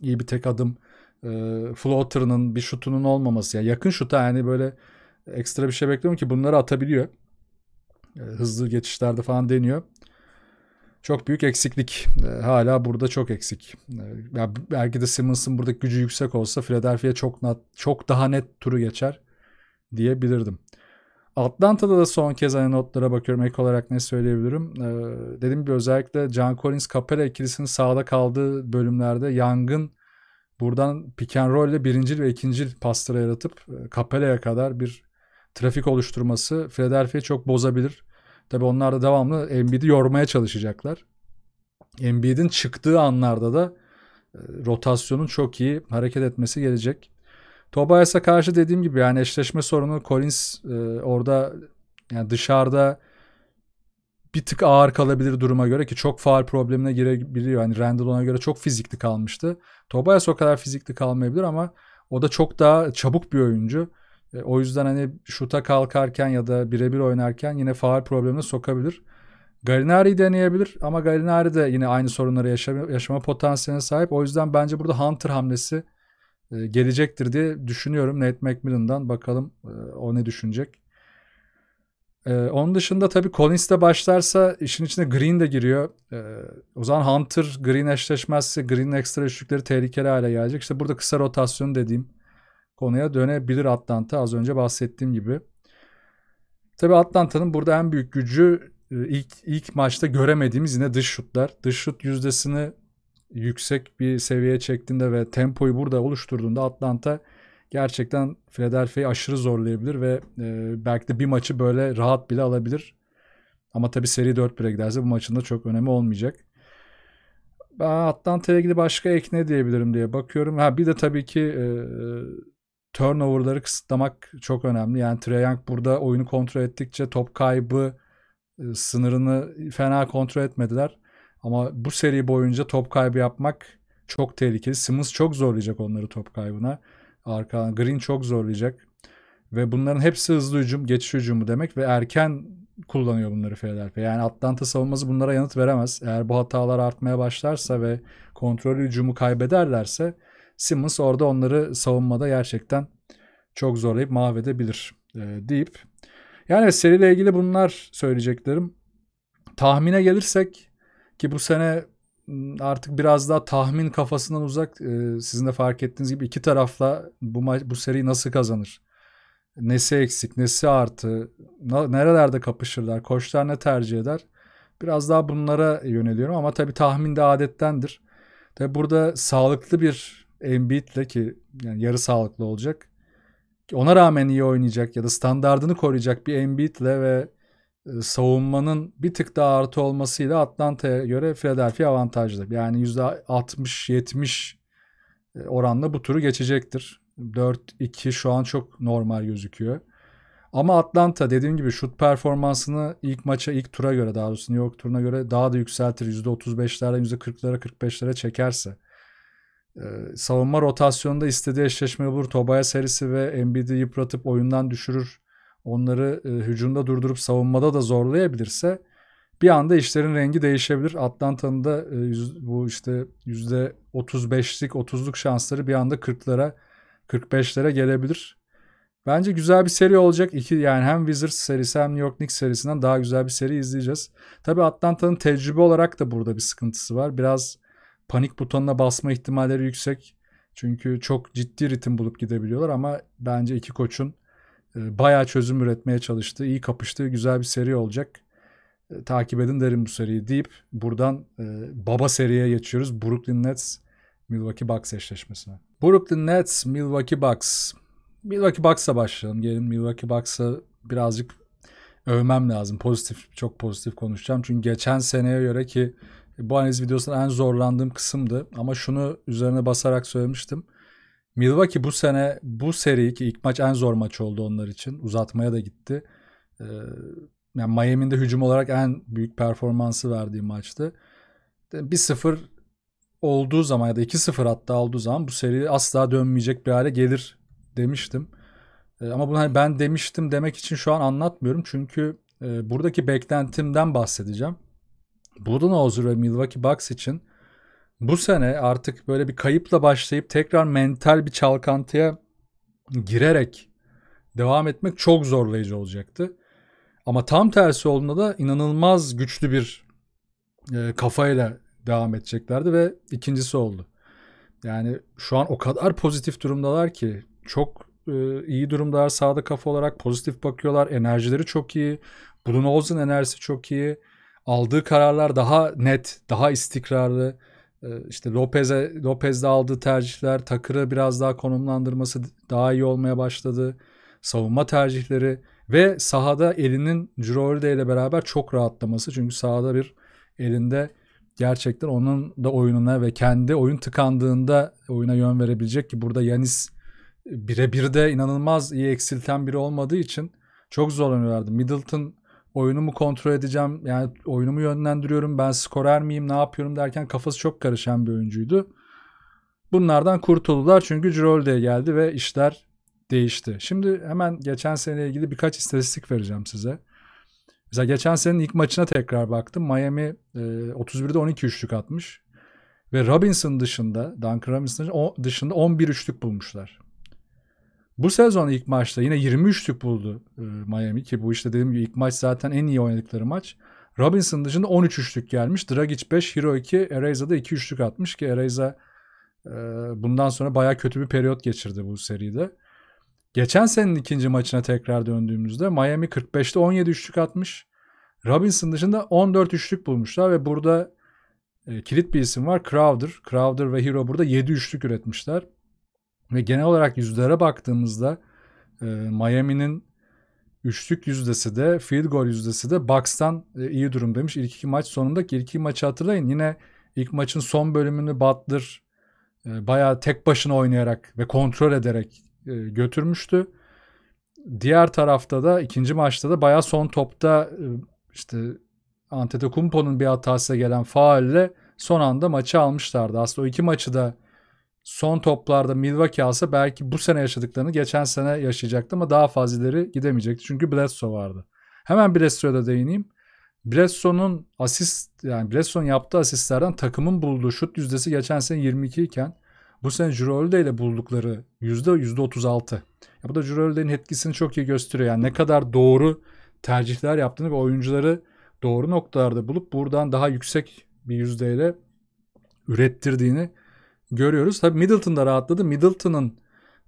iyi bir tek adım, e, floater'ının, bir şutunun olmaması. Yani yakın şuta yani böyle ekstra bir şey bekliyorum ki bunları atabiliyor. E, hızlı geçişlerde falan deniyor çok büyük eksiklik. E, hala burada çok eksik. E, belki de Simmons'ın buradaki gücü yüksek olsa Philadelphia çok çok daha net turu geçer diyebilirdim. Atlanta'da da son kez aynı notlara bakıyorum. Ek olarak ne söyleyebilirim? Ee, dediğim gibi özellikle John Collins Capela ikilisinin sağda kaldığı bölümlerde yangın buradan pick and roll ile birincil ve ikincil pasları yaratıp Capella'ya kadar bir trafik oluşturması Philadelphia'yı çok bozabilir. Tabi onlar da devamlı Embiid'i yormaya çalışacaklar. Embiid'in çıktığı anlarda da rotasyonun çok iyi hareket etmesi gelecek. Tobias'a karşı dediğim gibi yani eşleşme sorunu Collins e, orada yani dışarıda bir tık ağır kalabilir duruma göre ki çok faal problemine girebiliyor. Yani Randall ona göre çok fizikli kalmıştı. Tobias o kadar fizikli kalmayabilir ama o da çok daha çabuk bir oyuncu. E, o yüzden hani şuta kalkarken ya da birebir oynarken yine faal problemine sokabilir. Galinari deneyebilir ama Galinari de yine aynı sorunları yaşama, yaşama potansiyeline sahip. O yüzden bence burada Hunter hamlesi e, gelecektir diye düşünüyorum Nate McMillan'dan. Bakalım e, o ne düşünecek. E, onun dışında tabii Collins de başlarsa işin içine Green de giriyor. E, o zaman Hunter Green eşleşmezse Green'in ekstra üçlükleri tehlikeli hale gelecek. İşte burada kısa rotasyon dediğim konuya dönebilir Atlanta az önce bahsettiğim gibi. Tabii Atlanta'nın burada en büyük gücü e, ilk ilk maçta göremediğimiz yine dış şutlar. Dış şut yüzdesini yüksek bir seviyeye çektiğinde ve tempoyu burada oluşturduğunda Atlanta gerçekten Philadelphia'yı aşırı zorlayabilir ve e, belki de bir maçı böyle rahat bile alabilir. Ama tabii seri 4-1'e giderse bu maçın da çok önemi olmayacak. Ben Atlanta'ya ilgili başka ek ne diyebilirim diye bakıyorum. Ha bir de tabii ki e, turnover'ları kısıtlamak çok önemli. Yani Trae Young burada oyunu kontrol ettikçe top kaybı e, sınırını fena kontrol etmediler. Ama bu seri boyunca top kaybı yapmak çok tehlikeli. Simmons çok zorlayacak onları top kaybına. Arka Green çok zorlayacak. Ve bunların hepsi hızlı hücum, geçiş hücumu demek ve erken kullanıyor bunları Philadelphia. Yani Atlanta savunması bunlara yanıt veremez. Eğer bu hatalar artmaya başlarsa ve kontrol hücumu kaybederlerse Simmons orada onları savunmada gerçekten çok zorlayıp mahvedebilir e, deyip yani seriyle ilgili bunlar söyleyeceklerim. Tahmine gelirsek ki bu sene artık biraz daha tahmin kafasından uzak e, sizin de fark ettiğiniz gibi iki tarafla bu maç bu seriyi nasıl kazanır? Nesi eksik, nesi artı, nerelerde kapışırlar, koçlar ne tercih eder? Biraz daha bunlara yöneliyorum ama tabii tahmin de adettendir. Tabii burada sağlıklı bir Embiid'le ki yani yarı sağlıklı olacak. Ona rağmen iyi oynayacak ya da standardını koruyacak bir Embiid'le ve e, savunmanın bir tık daha artı olmasıyla Atlanta'ya göre Philadelphia avantajlı. Yani %60-70 e, oranla bu turu geçecektir. 4-2 şu an çok normal gözüküyor. Ama Atlanta dediğim gibi şut performansını ilk maça, ilk tura göre daha doğrusu New York turuna göre daha da yükseltir. %35'lerden %40'lara 45'lere çekerse. Ee, savunma rotasyonunda istediği eşleşme bulur. Tobaya serisi ve Embiid'i yıpratıp oyundan düşürür onları e, hücumda durdurup savunmada da zorlayabilirse bir anda işlerin rengi değişebilir. Atlanta'nın da e, yüz, bu işte %35'lik 30'luk şansları bir anda 40'lara 45'lere gelebilir. Bence güzel bir seri olacak. İki yani hem Wizards serisi hem New York Knicks serisinden daha güzel bir seri izleyeceğiz. Tabi Atlanta'nın tecrübe olarak da burada bir sıkıntısı var. Biraz panik butonuna basma ihtimalleri yüksek. Çünkü çok ciddi ritim bulup gidebiliyorlar ama bence iki koçun e, bayağı çözüm üretmeye çalıştığı, iyi kapıştığı güzel bir seri olacak. E, takip edin derim bu seriyi deyip buradan e, baba seriye geçiyoruz. Brooklyn Nets Milwaukee Bucks eşleşmesine. Brooklyn Nets Milwaukee Bucks. Milwaukee Bucks'a başlayalım. Gelin Milwaukee Bucks'a birazcık övmem lazım. Pozitif, çok pozitif konuşacağım. Çünkü geçen seneye göre ki bu analiz videosunda en zorlandığım kısımdı. Ama şunu üzerine basarak söylemiştim. Milwaukee bu sene bu seri ki ilk maç en zor maç oldu onlar için. Uzatmaya da gitti. Ee, yani Miami'nin de hücum olarak en büyük performansı verdiği maçtı. 1-0 olduğu zaman ya da 2-0 hatta olduğu zaman bu seri asla dönmeyecek bir hale gelir demiştim. Ee, ama bunu hani ben demiştim demek için şu an anlatmıyorum. Çünkü e, buradaki beklentimden bahsedeceğim. Budenholzer ve Milwaukee Bucks için bu sene artık böyle bir kayıpla başlayıp tekrar mental bir çalkantıya girerek devam etmek çok zorlayıcı olacaktı. Ama tam tersi olduğunda da inanılmaz güçlü bir e, kafayla devam edeceklerdi ve ikincisi oldu. Yani şu an o kadar pozitif durumdalar ki çok e, iyi durumdalar sağda kafa olarak pozitif bakıyorlar. Enerjileri çok iyi. Ozan enerjisi çok iyi. Aldığı kararlar daha net, daha istikrarlı. Ee, işte Lopez'e Lopez'de aldığı tercihler, Takır'ı biraz daha konumlandırması daha iyi olmaya başladı. Savunma tercihleri ve sahada elinin Cirolde ile beraber çok rahatlaması. Çünkü sahada bir elinde gerçekten onun da oyununa ve kendi oyun tıkandığında oyuna yön verebilecek ki burada Yanis birebir de inanılmaz iyi eksilten biri olmadığı için çok zorlanıyorlardı. Middleton oyunumu kontrol edeceğim yani oyunumu yönlendiriyorum ben skorer miyim ne yapıyorum derken kafası çok karışan bir oyuncuydu. Bunlardan kurtuldular çünkü Cirolde'ye geldi ve işler değişti. Şimdi hemen geçen seneyle ilgili birkaç istatistik vereceğim size. Mesela geçen senenin ilk maçına tekrar baktım. Miami e, 31'de 12 üçlük atmış. Ve Robinson dışında, Duncan Robinson dışında 11 üçlük bulmuşlar. Bu sezon ilk maçta yine 23'lük buldu e, Miami ki bu işte dediğim gibi ilk maç zaten en iyi oynadıkları maç. Robinson dışında 13 üçlük gelmiş. Dragic 5, Hero 2, Ereza da 2 üçlük atmış ki Ereza e, bundan sonra baya kötü bir periyot geçirdi bu seride. Geçen senenin ikinci maçına tekrar döndüğümüzde Miami 45'te 17 üçlük atmış. Robinson dışında 14 üçlük bulmuşlar ve burada e, kilit bir isim var Crowder. Crowder ve Hero burada 7 üçlük üretmişler. Ve genel olarak yüzlere baktığımızda e, Miami'nin üçlük yüzdesi de field goal yüzdesi de Bucks'tan e, iyi durumdaymış. İlk iki maç sonunda ki ilk iki maçı hatırlayın. Yine ilk maçın son bölümünü Butler e, bayağı tek başına oynayarak ve kontrol ederek e, götürmüştü. Diğer tarafta da ikinci maçta da bayağı son topta e, işte Antetokounmpo'nun bir hatasıyla gelen faulle son anda maçı almışlardı. Aslında o iki maçı da son toplarda Milwaukee alsa belki bu sene yaşadıklarını geçen sene yaşayacaktı ama daha fazla ileri gidemeyecekti. Çünkü Bledsoe vardı. Hemen Bledsoe'ya da değineyim. Bledsoe'nun asist yani Bledsoe'nun yaptığı asistlerden takımın bulduğu şut yüzdesi geçen sene 22 iken bu sene Jrue ile buldukları yüzde yüzde 36. Ya bu da Jrue etkisini çok iyi gösteriyor. Yani ne kadar doğru tercihler yaptığını ve oyuncuları doğru noktalarda bulup buradan daha yüksek bir yüzdeyle ürettirdiğini görüyoruz. Tabii Middleton da rahatladı. Middleton'ın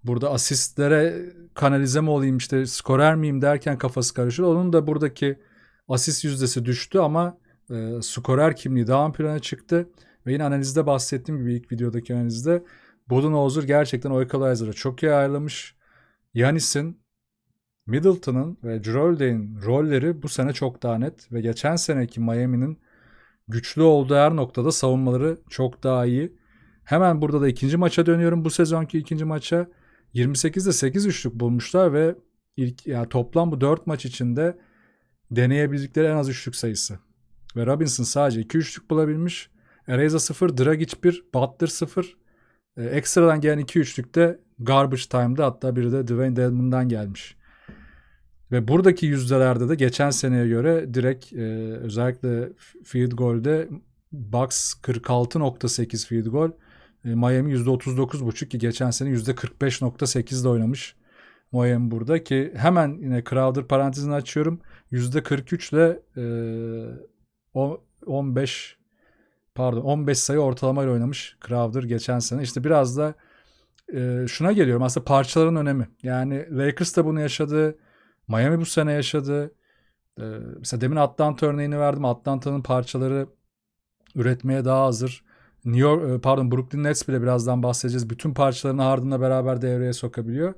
burada asistlere kanalize mi olayım işte skorer miyim derken kafası karışır. Onun da buradaki asist yüzdesi düştü ama e, skorer kimliği daha ön plana çıktı. Ve yine analizde bahsettiğim gibi ilk videodaki analizde Budenholzer gerçekten o equalizer'ı çok iyi ayarlamış. Yanis'in, Middleton'ın ve Jrolde'nin rolleri bu sene çok daha net ve geçen seneki Miami'nin güçlü olduğu her noktada savunmaları çok daha iyi. Hemen burada da ikinci maça dönüyorum. Bu sezonki ikinci maça 28'de 8 üçlük bulmuşlar ve ilk yani toplam bu 4 maç içinde deneyebildikleri en az üçlük sayısı. Ve Robinson sadece 2 üçlük bulabilmiş. Ereza 0, Dragic 1, Butler 0. E, ekstradan gelen 2 üçlükte garbage time'da hatta biri de Dwayne Dedmon'dan gelmiş. Ve buradaki yüzdelerde de geçen seneye göre direkt e, özellikle field goal'de Bucks 46.8 field goal. E, Miami %39.5 ki geçen sene %45.8'de oynamış. Miami burada ki hemen yine Crowder parantezini açıyorum. %43 ile e, 15 pardon 15 sayı ortalamayla oynamış Crowder geçen sene. İşte biraz da e, şuna geliyorum aslında parçaların önemi. Yani Lakers da bunu yaşadı. Miami bu sene yaşadı. E, mesela demin Atlanta örneğini verdim. Atlanta'nın parçaları üretmeye daha hazır. New York e, pardon Brooklyn Nets bile birazdan bahsedeceğiz. Bütün parçalarını Harden'la beraber devreye sokabiliyor.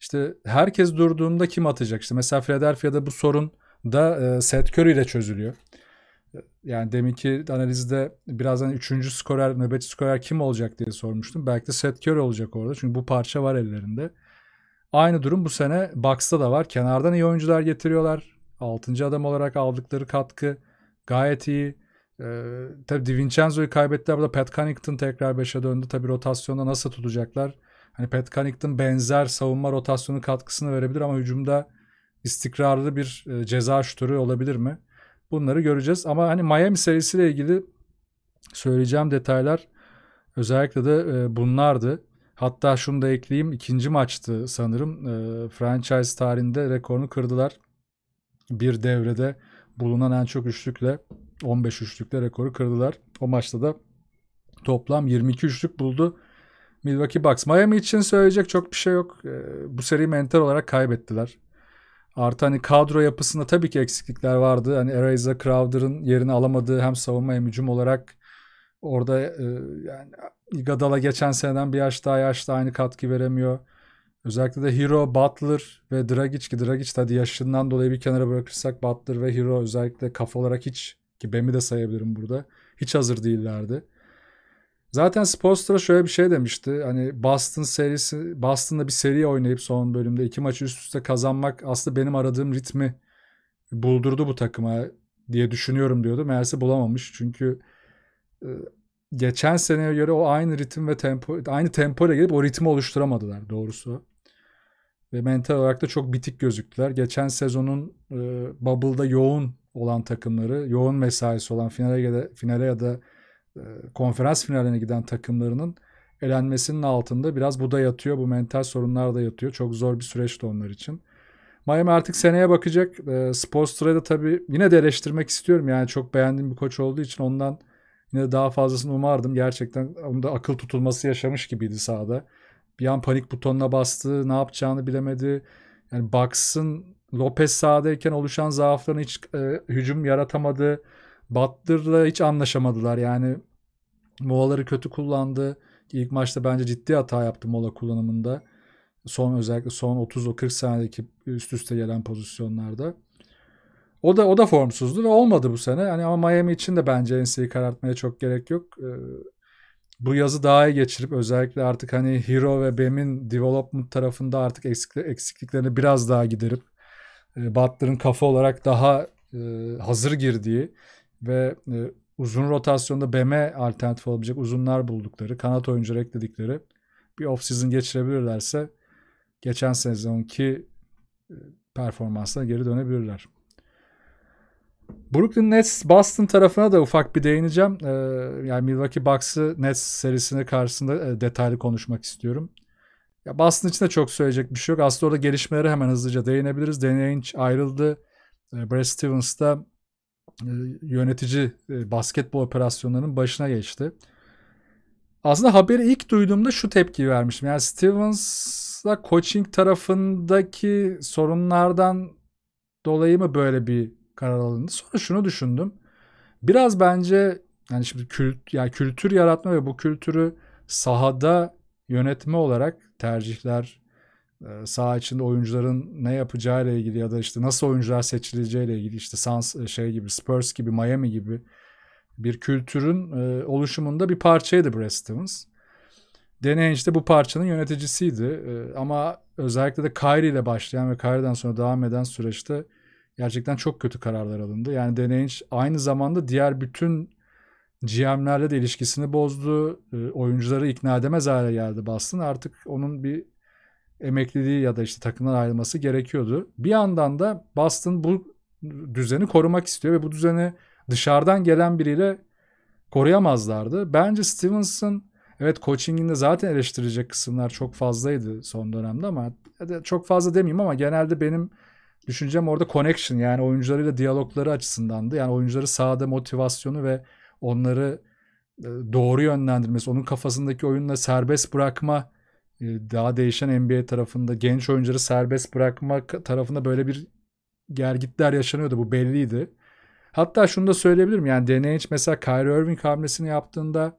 İşte herkes durduğunda kim atacak? İşte mesela Philadelphia'da bu sorun da e, Seth Curry ile çözülüyor. Yani deminki analizde birazdan üçüncü skorer, nöbetçi skorer kim olacak diye sormuştum. Belki de Seth Curry olacak orada. Çünkü bu parça var ellerinde. Aynı durum bu sene Bucks'ta da var. Kenardan iyi oyuncular getiriyorlar. Altıncı adam olarak aldıkları katkı gayet iyi. Ee, tabii DiVincenzo'yu kaybettiler. Burada Pat Connaughton tekrar 5'e döndü. Tabii rotasyonda nasıl tutacaklar? Hani Pat Connaughton benzer savunma rotasyonu katkısını verebilir ama hücumda istikrarlı bir e, ceza şutörü olabilir mi? Bunları göreceğiz. Ama hani Miami serisiyle ilgili söyleyeceğim detaylar özellikle de e, bunlardı. Hatta şunu da ekleyeyim. ikinci maçtı sanırım. E, franchise tarihinde rekorunu kırdılar. Bir devrede bulunan en çok üçlükle 15 üçlükle rekoru kırdılar. O maçta da toplam 22 üçlük buldu. Milwaukee Bucks. Miami için söyleyecek çok bir şey yok. E, bu seriyi mental olarak kaybettiler. Artı hani kadro yapısında tabii ki eksiklikler vardı. Hani Ereza Crowder'ın yerini alamadığı hem savunma hem hücum olarak Orada e, yani Iguodala geçen seneden bir yaş daha yaşlı aynı katkı veremiyor. Özellikle de Hero, Butler ve Dragic ki Dragic hadi yaşından dolayı bir kenara bırakırsak Butler ve Hero özellikle kafa olarak hiç ki Bem'i de sayabilirim burada. Hiç hazır değillerdi. Zaten Spolstra şöyle bir şey demişti. Hani Boston serisi, Boston'da bir seri oynayıp son bölümde iki maçı üst üste kazanmak aslında benim aradığım ritmi buldurdu bu takıma diye düşünüyorum diyordu. Meğerse bulamamış. Çünkü e, geçen seneye göre o aynı ritim ve tempo aynı tempo ile gelip o ritmi oluşturamadılar doğrusu. Ve mental olarak da çok bitik gözüktüler. Geçen sezonun e, Bubble'da yoğun olan takımları, yoğun mesaisi olan finale ya da, finale ya da e, konferans finaline giden takımlarının elenmesinin altında biraz bu da yatıyor. Bu mental sorunlar da yatıyor. Çok zor bir süreçti onlar için. Miami artık seneye bakacak. E, Spoelstra'yı da tabii yine de eleştirmek istiyorum. Yani çok beğendiğim bir koç olduğu için ondan yine daha fazlasını umardım. Gerçekten onda akıl tutulması yaşamış gibiydi sahada. Bir an panik butonuna bastı. Ne yapacağını bilemedi. Yani Bucks'ın Lopez sahadayken oluşan zaaflarını hiç e, hücum yaratamadı. Butler'la hiç anlaşamadılar. Yani molaları kötü kullandı. İlk maçta bence ciddi hata yaptı mola kullanımında. Son özellikle son 30-40 saniyedeki üst üste gelen pozisyonlarda. O da o da formsuzdu ve olmadı bu sene. Yani ama Miami için de bence NCAA'yi karartmaya çok gerek yok. Ee, bu yazı daha iyi geçirip özellikle artık hani Hero ve Bem'in development tarafında artık eksikliklerini biraz daha giderip Butler'ın kafa olarak daha e, hazır girdiği ve e, uzun rotasyonda BM alternatif olabilecek uzunlar buldukları, kanat oyuncu ekledikleri bir off-season geçirebilirlerse geçen sezonki e, performansına geri dönebilirler. Brooklyn Nets Boston tarafına da ufak bir değineceğim. Ee, yani Milwaukee Bucks'ı Nets serisine karşısında e, detaylı konuşmak istiyorum. Ya Boston için de çok söyleyecek bir şey yok. Aslında orada gelişmelere hemen hızlıca değinebiliriz. Danny Ainge ayrıldı. E, Brad Stevens da e, yönetici e, basketbol operasyonlarının başına geçti. Aslında haberi ilk duyduğumda şu tepki vermiştim. Yani Stevens'la coaching tarafındaki sorunlardan dolayı mı böyle bir karar alındı? Sonra şunu düşündüm. Biraz bence yani şimdi kült, yani kültür yaratma ve bu kültürü sahada yönetme olarak tercihler e, saha içinde oyuncuların ne yapacağı ile ilgili ya da işte nasıl oyuncular seçileceği ile ilgili işte Suns e, şey gibi Spurs gibi Miami gibi bir kültürün e, oluşumunda bir parçaydı Brad Stevens. Danny işte bu parçanın yöneticisiydi. Ama özellikle de Kyrie ile başlayan ve Kyrie'den sonra devam eden süreçte gerçekten çok kötü kararlar alındı. Yani Danny aynı zamanda diğer bütün GM'lerle de ilişkisini bozdu. Oyuncuları ikna edemez hale geldi Boston. Artık onun bir emekliliği ya da işte takımdan ayrılması gerekiyordu. Bir yandan da Boston bu düzeni korumak istiyor ve bu düzeni dışarıdan gelen biriyle koruyamazlardı. Bence Stevenson evet coachinginde zaten eleştirecek kısımlar çok fazlaydı son dönemde ama çok fazla demeyeyim ama genelde benim düşüncem orada connection yani oyuncularıyla diyalogları açısındandı. Yani oyuncuları sahada motivasyonu ve onları e, doğru yönlendirmesi, onun kafasındaki oyunla serbest bırakma e, daha değişen NBA tarafında genç oyuncuları serbest bırakma tarafında böyle bir gergitler yaşanıyordu. Bu belliydi. Hatta şunu da söyleyebilirim. Yani Danny mesela Kyrie Irving hamlesini yaptığında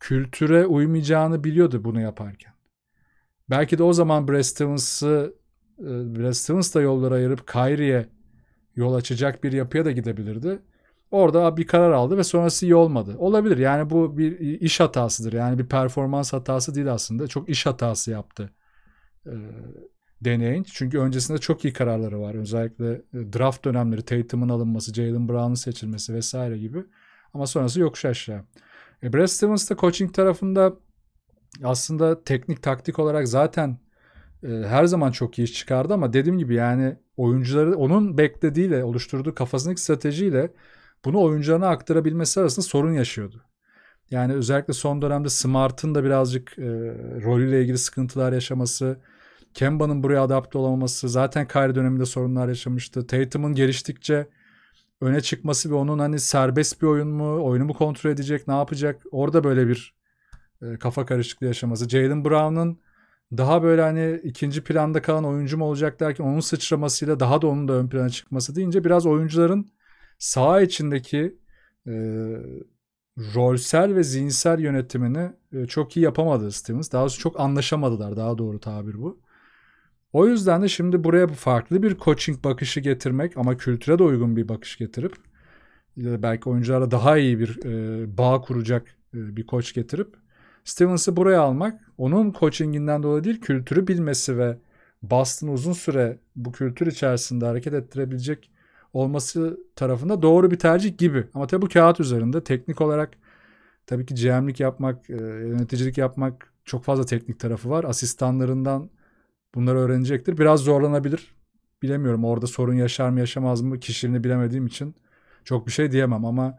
kültüre uymayacağını biliyordu bunu yaparken. Belki de o zaman Brad Stevens'ı e, Brad Stevens da yolları ayırıp Kyrie'ye yol açacak bir yapıya da gidebilirdi. Orada bir karar aldı ve sonrası iyi olmadı. Olabilir yani bu bir iş hatasıdır. Yani bir performans hatası değil aslında. Çok iş hatası yaptı e, deneyin. Çünkü öncesinde çok iyi kararları var. Özellikle e, draft dönemleri, Tatum'un alınması, Jalen Brown'un seçilmesi vesaire gibi. Ama sonrası yokuş aşağı. E, Brad Stevens de coaching tarafında aslında teknik taktik olarak zaten e, her zaman çok iyi iş çıkardı ama dediğim gibi yani oyuncuları onun beklediğiyle oluşturduğu kafasındaki stratejiyle bunu oyuncularına aktarabilmesi arasında sorun yaşıyordu. Yani özellikle son dönemde Smart'ın da birazcık e, rolüyle ilgili sıkıntılar yaşaması, Kemba'nın buraya adapte olamaması, zaten Kyrie döneminde sorunlar yaşamıştı. Tatum'un geliştikçe öne çıkması ve onun hani serbest bir oyun mu, oyunu mu kontrol edecek, ne yapacak? Orada böyle bir e, kafa karışıklığı yaşaması. Jalen Brown'un daha böyle hani ikinci planda kalan oyuncu mu olacak derken onun sıçramasıyla daha da onun da ön plana çıkması deyince biraz oyuncuların saha içindeki e, rolsel ve zihinsel yönetimini e, çok iyi yapamadı Stevens. Daha çok anlaşamadılar daha doğru tabir bu. O yüzden de şimdi buraya farklı bir coaching bakışı getirmek ama kültüre de uygun bir bakış getirip belki oyunculara daha iyi bir e, bağ kuracak e, bir koç getirip Stevens'ı buraya almak onun coachinginden dolayı değil kültürü bilmesi ve Boston uzun süre bu kültür içerisinde hareket ettirebilecek olması tarafında doğru bir tercih gibi. Ama tabii bu kağıt üzerinde teknik olarak tabii ki GM'lik yapmak, e, yöneticilik yapmak çok fazla teknik tarafı var. Asistanlarından bunları öğrenecektir. Biraz zorlanabilir. Bilemiyorum orada sorun yaşar mı yaşamaz mı kişiliğini bilemediğim için çok bir şey diyemem ama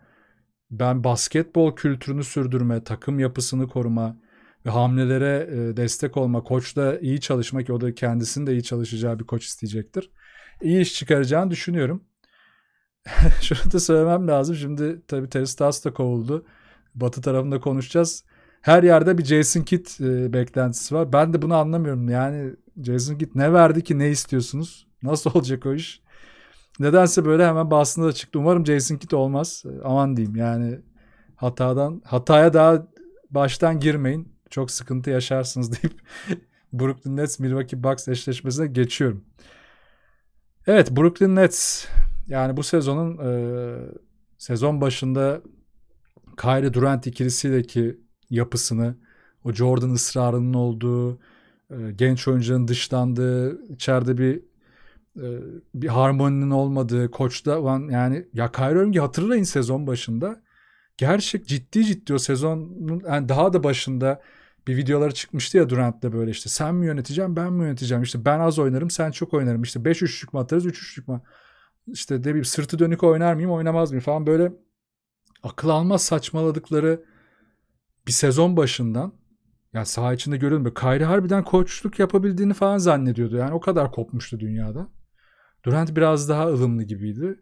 ben basketbol kültürünü sürdürme, takım yapısını koruma ve hamlelere e, destek olma, koçla iyi çalışmak o da kendisinin de iyi çalışacağı bir koç isteyecektir. İyi iş çıkaracağını düşünüyorum. Şunu da söylemem lazım. Şimdi tabii Terry Stotts da kovuldu. Batı tarafında konuşacağız. Her yerde bir Jason Kidd e, beklentisi var. Ben de bunu anlamıyorum. Yani Jason Kidd ne verdi ki ne istiyorsunuz? Nasıl olacak o iş? Nedense böyle hemen basında da çıktı. Umarım Jason Kidd olmaz. Aman diyeyim yani hatadan hataya daha baştan girmeyin. Çok sıkıntı yaşarsınız deyip Brooklyn Nets Milwaukee Bucks eşleşmesine geçiyorum. Evet Brooklyn Nets yani bu sezonun e, sezon başında Kyrie Durant ikilisiyle yapısını, o Jordan ısrarının olduğu, e, genç oyuncuların dışlandığı, içeride bir e, bir harmoninin olmadığı, koçta olan yani ya Kyrie Irving'i hatırlayın sezon başında. Gerçek ciddi ciddi o sezonun yani daha da başında bir videoları çıkmıştı ya Durant'la böyle işte sen mi yöneteceğim ben mi yöneteceğim? İşte ben az oynarım sen çok oynarım. İşte 5 üçlük mü atarız 3 üçlük mü işte ne bileyim sırtı dönük oynar mıyım oynamaz mıyım falan böyle akıl almaz saçmaladıkları bir sezon başından yani saha içinde görülmüyor. Kyrie harbiden koçluk yapabildiğini falan zannediyordu. Yani o kadar kopmuştu dünyada. Durant biraz daha ılımlı gibiydi.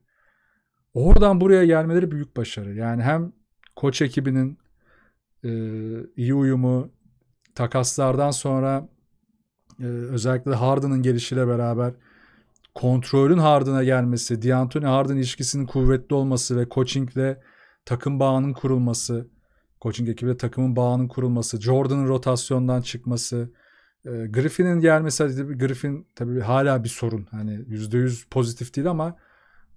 Oradan buraya gelmeleri büyük başarı. Yani hem koç ekibinin e, iyi uyumu, takaslardan sonra e, özellikle Harden'ın gelişiyle beraber kontrolün Harden'a gelmesi, D'Antoni Harden ilişkisinin kuvvetli olması ve coachingle takım bağının kurulması, coaching ekibiyle takımın bağının kurulması, Jordan'ın rotasyondan çıkması, e, Griffin'in gelmesi, Griffin tabii hala bir sorun. Hani %100 pozitif değil ama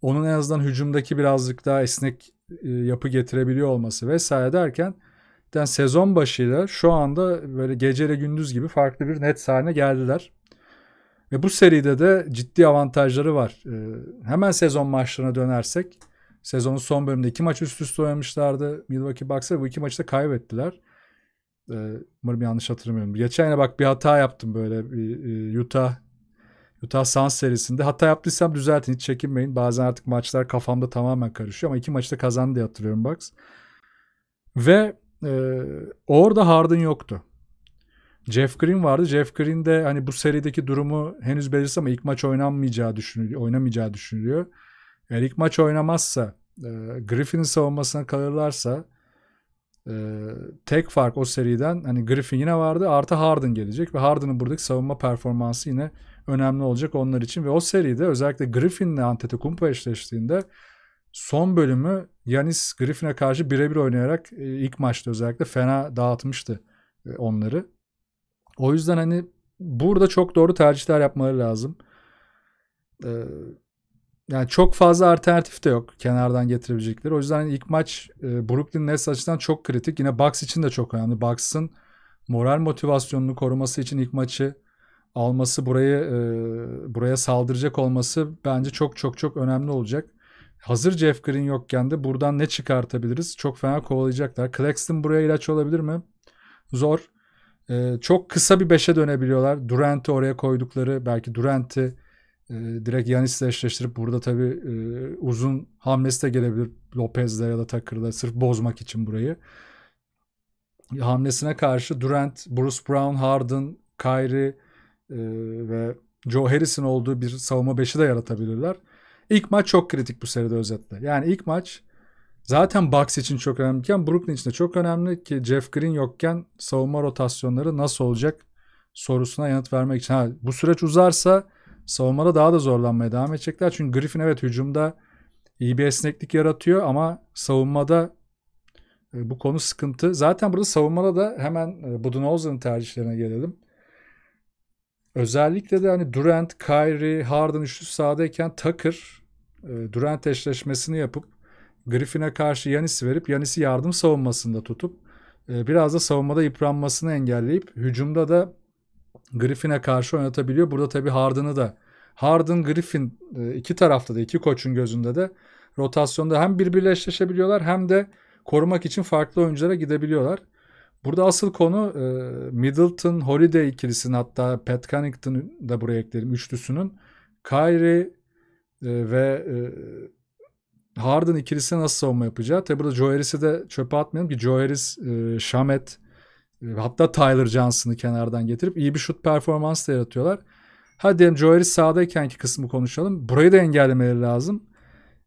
onun en azından hücumdaki birazcık daha esnek e, yapı getirebiliyor olması vesaire derken yani sezon başıyla şu anda böyle geceyle gündüz gibi farklı bir net haline geldiler. Ve bu seride de ciddi avantajları var. Ee, hemen sezon maçlarına dönersek sezonun son bölümünde iki maç üst üste oynamışlardı Milwaukee Bucks'a bu iki maçı da kaybettiler. Ee, umarım yanlış hatırlamıyorum. Geçen yine bak bir hata yaptım böyle e, Utah Utah Suns serisinde. Hata yaptıysam düzeltin hiç çekinmeyin. Bazen artık maçlar kafamda tamamen karışıyor ama iki maçta kazandı diye hatırlıyorum Bucks. Ve e, orada Harden yoktu. Jeff Green vardı. Jeff Green de hani bu serideki durumu henüz belirsiz ama ilk maç oynanmayacağı düşünülüyor. Oynamayacağı düşünülüyor. Eğer ilk maç oynamazsa e, Griffin'in savunmasına kalırlarsa e, tek fark o seriden hani Griffin yine vardı artı Harden gelecek ve Harden'ın buradaki savunma performansı yine önemli olacak onlar için ve o seride özellikle Griffin'le Antetokounmpo eşleştiğinde son bölümü Yanis Griffin'e karşı birebir oynayarak e, ilk maçta özellikle fena dağıtmıştı e, onları. O yüzden hani burada çok doğru tercihler yapmaları lazım. Ee, yani çok fazla alternatif de yok kenardan getirebilecekleri. O yüzden ilk maç e, Brooklyn Nets açısından çok kritik. Yine Bucks için de çok önemli. Bucks'ın moral motivasyonunu koruması için ilk maçı alması, burayı e, buraya saldıracak olması bence çok çok çok önemli olacak. Hazır Jeff Green yokken de buradan ne çıkartabiliriz? Çok fena kovalayacaklar. Claxton buraya ilaç olabilir mi? Zor. Ee, çok kısa bir beşe dönebiliyorlar. Durant'i oraya koydukları belki Durant'i e, direkt Yanis'le eşleştirip burada tabii e, uzun hamlesi de gelebilir Lopez'le ya da Tucker'la sırf bozmak için burayı. Hamlesine karşı Durant, Bruce Brown, Harden, Kyrie e, ve Joe Harris'in olduğu bir savunma beşi de yaratabilirler. İlk maç çok kritik bu seride özetle. Yani ilk maç zaten Bucks için çok önemliyken Brooklyn için de çok önemli ki Jeff Green yokken savunma rotasyonları nasıl olacak sorusuna yanıt vermek için. Ha, bu süreç uzarsa savunmada daha da zorlanmaya devam edecekler. Çünkü Griffin evet hücumda iyi bir esneklik yaratıyor ama savunmada E, bu konu sıkıntı. Zaten burada savunmada da hemen e, Budenholzer'ın tercihlerine gelelim. Özellikle de hani Durant, Kyrie, Harden üçlü sahadayken Tucker e, Durant eşleşmesini yapıp Griffin'e karşı Yanis'i verip Yanis'i yardım savunmasında tutup e, biraz da savunmada yıpranmasını engelleyip hücumda da Griffin'e karşı oynatabiliyor. Burada tabii Harden'ı da Harden, Griffin e, iki tarafta da iki koçun gözünde de rotasyonda hem birbiriyle eşleşebiliyorlar hem de korumak için farklı oyunculara gidebiliyorlar. Burada asıl konu e, Middleton, Holiday ikilisinin hatta Pat Connaughton da buraya eklerim üçlüsünün Kyrie ve Harden ikilisine nasıl savunma yapacağı. Tabi burada Joe Harris'i de çöpe atmayalım ki Joe Harris, Shamet hatta Tyler Johnson'ı kenardan getirip iyi bir şut performansı da yaratıyorlar. Hadi diyelim Joe Harris sahadaykenki kısmı konuşalım. Burayı da engellemeleri lazım.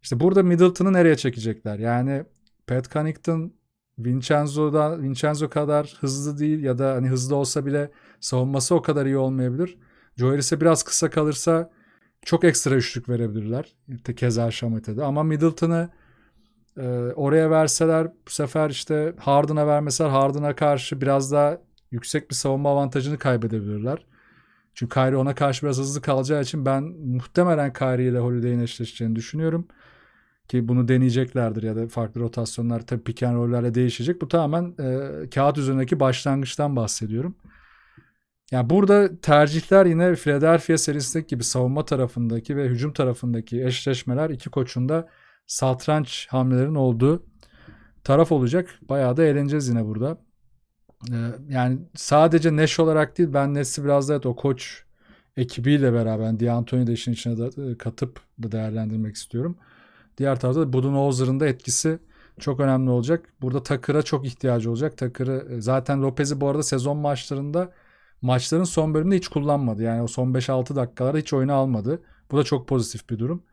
İşte burada Middleton'ı nereye çekecekler? Yani Pat Connaughton Vincenzo'da Vincenzo kadar hızlı değil ya da hani hızlı olsa bile savunması o kadar iyi olmayabilir. Joe Harris'e biraz kısa kalırsa çok ekstra üçlük verebilirler. Keza Şamete'de. Ama Middleton'ı e, oraya verseler bu sefer işte Harden'a vermeseler Harden'a karşı biraz daha yüksek bir savunma avantajını kaybedebilirler. Çünkü Kyrie ona karşı biraz hızlı kalacağı için ben muhtemelen Kyrie ile Holiday'in eşleşeceğini düşünüyorum. Ki bunu deneyeceklerdir ya da farklı rotasyonlar tabii pick and roll'lerle değişecek. Bu tamamen e, kağıt üzerindeki başlangıçtan bahsediyorum. Yani burada tercihler yine Philadelphia serisindeki gibi savunma tarafındaki ve hücum tarafındaki eşleşmeler iki koçun da satranç hamlelerin olduğu taraf olacak. Bayağı da eğleneceğiz yine burada. Ee, yani sadece Neş olarak değil ben Nets'i biraz da evet, o koç ekibiyle beraber D'Antoni de işin içine de, katıp da değerlendirmek istiyorum. Diğer tarafta Budenholzer'ın da etkisi çok önemli olacak. Burada Takır'a çok ihtiyacı olacak. Takır'ı e, zaten Lopez'i bu arada sezon maçlarında maçların son bölümünde hiç kullanmadı. Yani o son 5-6 dakikalarda hiç oyunu almadı. Bu da çok pozitif bir durum.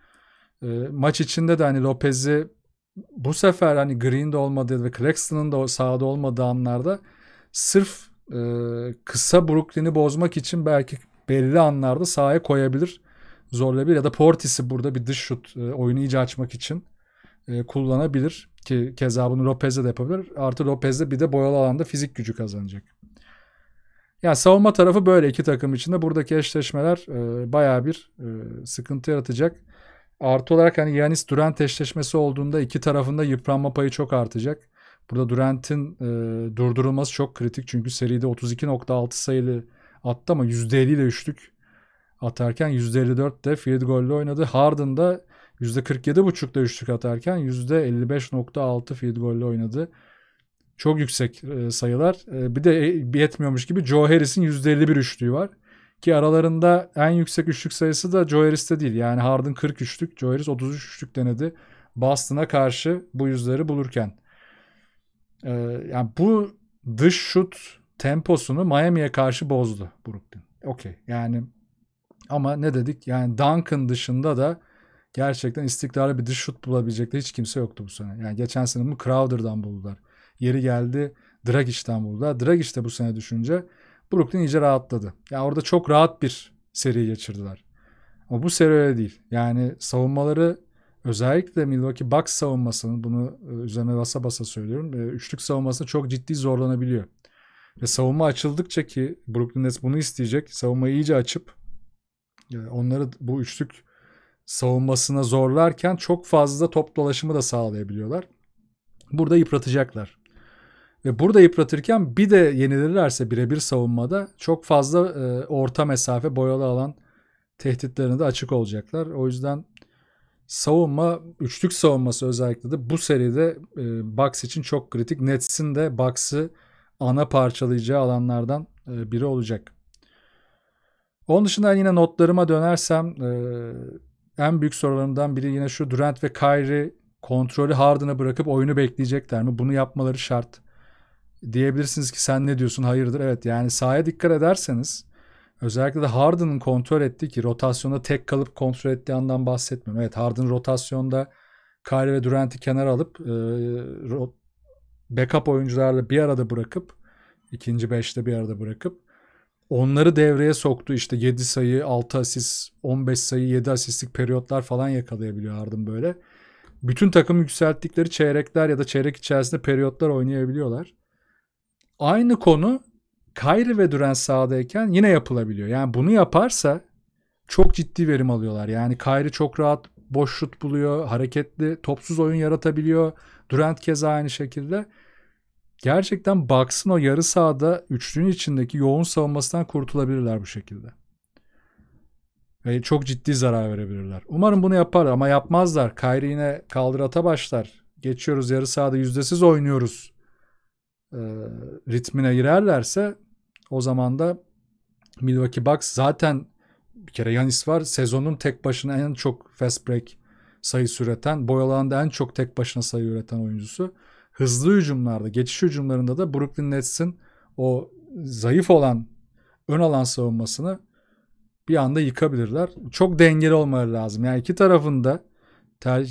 E, maç içinde de hani Lopez'i bu sefer hani Green'de olmadığı ve Claxton'ın da sahada olmadığı anlarda sırf e, kısa Brooklyn'i bozmak için belki belli anlarda sahaya koyabilir, zorlayabilir ya da Portis'i burada bir dış şut e, oyunu iyice açmak için e, kullanabilir ki keza bunu Lopez'e de yapabilir. Artı Lopez'de bir de boyalı alanda fizik gücü kazanacak. Yani savunma tarafı böyle iki takım içinde. Buradaki eşleşmeler e, baya bir e, sıkıntı yaratacak. Artı olarak hani Yanis Durant eşleşmesi olduğunda iki tarafında yıpranma payı çok artacak. Burada Durant'in e, durdurulması çok kritik. Çünkü seride 32.6 sayılı attı ama %50 ile üçlük atarken %54 de field golle oynadı. Harden da %47.5'da üçlük atarken %55.6 field golle oynadı. Çok yüksek e, sayılar. E, bir de yetmiyormuş gibi Joe Harris'in %51 üçlüğü var. Ki aralarında en yüksek üçlük sayısı da Joe Harris'te değil. Yani Harden 40 üçlük, Joe Harris 33 üçlük denedi. Boston'a karşı bu yüzleri bulurken. Yani bu dış şut temposunu Miami'ye karşı bozdu Brooklyn. Okey yani ama ne dedik yani Duncan dışında da gerçekten istikrarlı bir dış şut bulabilecekleri hiç kimse yoktu bu sene. Yani geçen sene bunu Crowder'dan buldular. Yeri geldi Dragic'ten buldular. Dragic de bu sene düşünce Brooklyn iyice rahatladı. Yani orada çok rahat bir seri geçirdiler. Ama bu seri öyle değil. Yani savunmaları özellikle Milwaukee Bucks savunmasının bunu e, üzerine basa basa söylüyorum. E, üçlük savunmasında çok ciddi zorlanabiliyor. Ve savunma açıldıkça ki Brooklyn Nets bunu isteyecek. Savunmayı iyice açıp e, onları bu üçlük savunmasına zorlarken çok fazla top dolaşımı da sağlayabiliyorlar. Burada yıpratacaklar. Ve burada yıpratırken bir de yenilirlerse birebir savunmada çok fazla e, orta mesafe boyalı alan tehditlerine de açık olacaklar. O yüzden savunma, üçlük savunması özellikle de bu seride e, Bucks için çok kritik. Nets'in de Bucks'ı ana parçalayacağı alanlardan e, biri olacak. Onun dışında yine notlarıma dönersem e, en büyük sorularımdan biri yine şu Durant ve Kyrie kontrolü Harden'a bırakıp oyunu bekleyecekler mi? Bunu yapmaları şart. Diyebilirsiniz ki sen ne diyorsun? Hayırdır? Evet yani sahaya dikkat ederseniz Özellikle de Harden'ın kontrol ettiği ki rotasyonda tek kalıp kontrol ettiği andan bahsetmiyorum. Evet Harden rotasyonda Kyrie ve Durant'i kenara alıp e, backup oyuncularla bir arada bırakıp ikinci beşte bir arada bırakıp onları devreye soktu. İşte 7 sayı, 6 asist, 15 sayı, 7 asistlik periyotlar falan yakalayabiliyor Harden böyle. bütün takım yükselttikleri çeyrekler ya da çeyrek içerisinde periyotlar oynayabiliyorlar. Aynı konu Kyrie ve Durant sahadayken yine yapılabiliyor. Yani bunu yaparsa çok ciddi verim alıyorlar. Yani Kyrie çok rahat boş şut buluyor, hareketli, topsuz oyun yaratabiliyor. Durant keza aynı şekilde. Gerçekten Bucks'ın o yarı sahada üçlünün içindeki yoğun savunmasından kurtulabilirler bu şekilde. Ve çok ciddi zarar verebilirler. Umarım bunu yapar ama yapmazlar. Kyrie yine kaldır ata başlar. Geçiyoruz yarı sahada yüzdesiz oynuyoruz. E, ritmine girerlerse o zaman da Milwaukee Bucks zaten bir kere Yanis var. Sezonun tek başına en çok fast break sayı üreten, boy alanda en çok tek başına sayı üreten oyuncusu. Hızlı hücumlarda, geçiş hücumlarında da Brooklyn Nets'in o zayıf olan ön alan savunmasını bir anda yıkabilirler. Çok dengeli olmaları lazım. Yani iki tarafında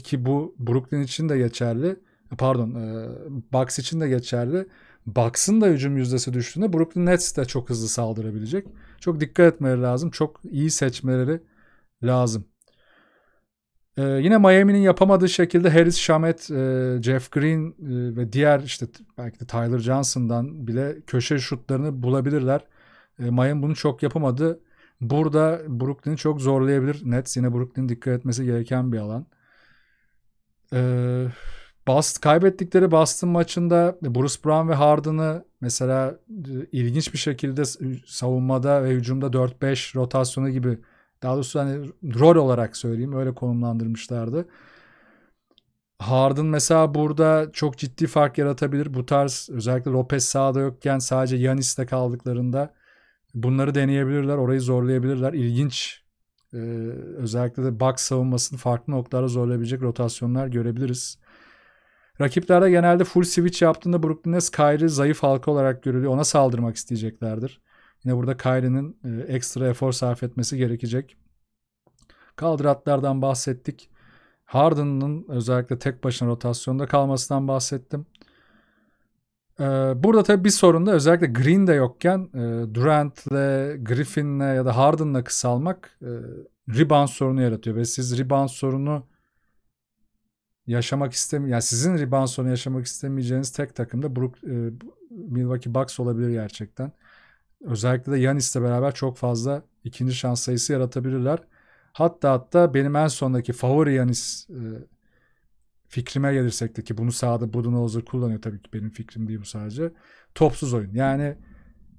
ki bu Brooklyn için de geçerli. Pardon, e, Bucks için de geçerli. Bucks'ın da hücum yüzdesi düştüğünde Brooklyn Nets de çok hızlı saldırabilecek. Çok dikkat etmeleri lazım. Çok iyi seçmeleri lazım. Ee, yine Miami'nin yapamadığı şekilde Harris Shamet, e, Jeff Green e, ve diğer işte belki de Tyler Johnson'dan bile köşe şutlarını bulabilirler. E, Miami bunu çok yapamadı. Burada Brooklyn'i çok zorlayabilir. Nets yine Brooklyn'in dikkat etmesi gereken bir alan. Ee, Bast kaybettikleri Boston maçında Bruce Brown ve Harden'ı mesela e, ilginç bir şekilde savunmada ve hücumda 4-5 rotasyonu gibi daha doğrusu hani rol olarak söyleyeyim öyle konumlandırmışlardı. Harden mesela burada çok ciddi fark yaratabilir. Bu tarz özellikle Lopez sahada yokken sadece Yanis'te kaldıklarında bunları deneyebilirler. Orayı zorlayabilirler. İlginç ee, özellikle de box savunmasını farklı noktalara zorlayabilecek rotasyonlar görebiliriz. Rakiplerde genelde full switch yaptığında Brooklyn Nets Kyrie zayıf halka olarak görülüyor. Ona saldırmak isteyeceklerdir. Yine burada Kyrie'nin e, ekstra efor sarf etmesi gerekecek. Kaldıratlardan bahsettik. Harden'ın özellikle tek başına rotasyonda kalmasından bahsettim. Ee, burada tabii bir sorun da özellikle Green de yokken e, Durant'le, Griffin'le ya da Harden'la kısalmak e, rebound sorunu yaratıyor. Ve siz rebound sorunu yaşamak istemiyor. Yani sizin rebound sorunu yaşamak istemeyeceğiniz tek takım da Brook, e, Milwaukee Bucks olabilir gerçekten. Özellikle de Yanis'le beraber çok fazla ikinci şans sayısı yaratabilirler. Hatta hatta benim en sondaki favori Yanis e, fikrime gelirsek de ki bunu sahada Budenholzer kullanıyor tabii ki benim fikrim değil bu sadece. Topsuz oyun. Yani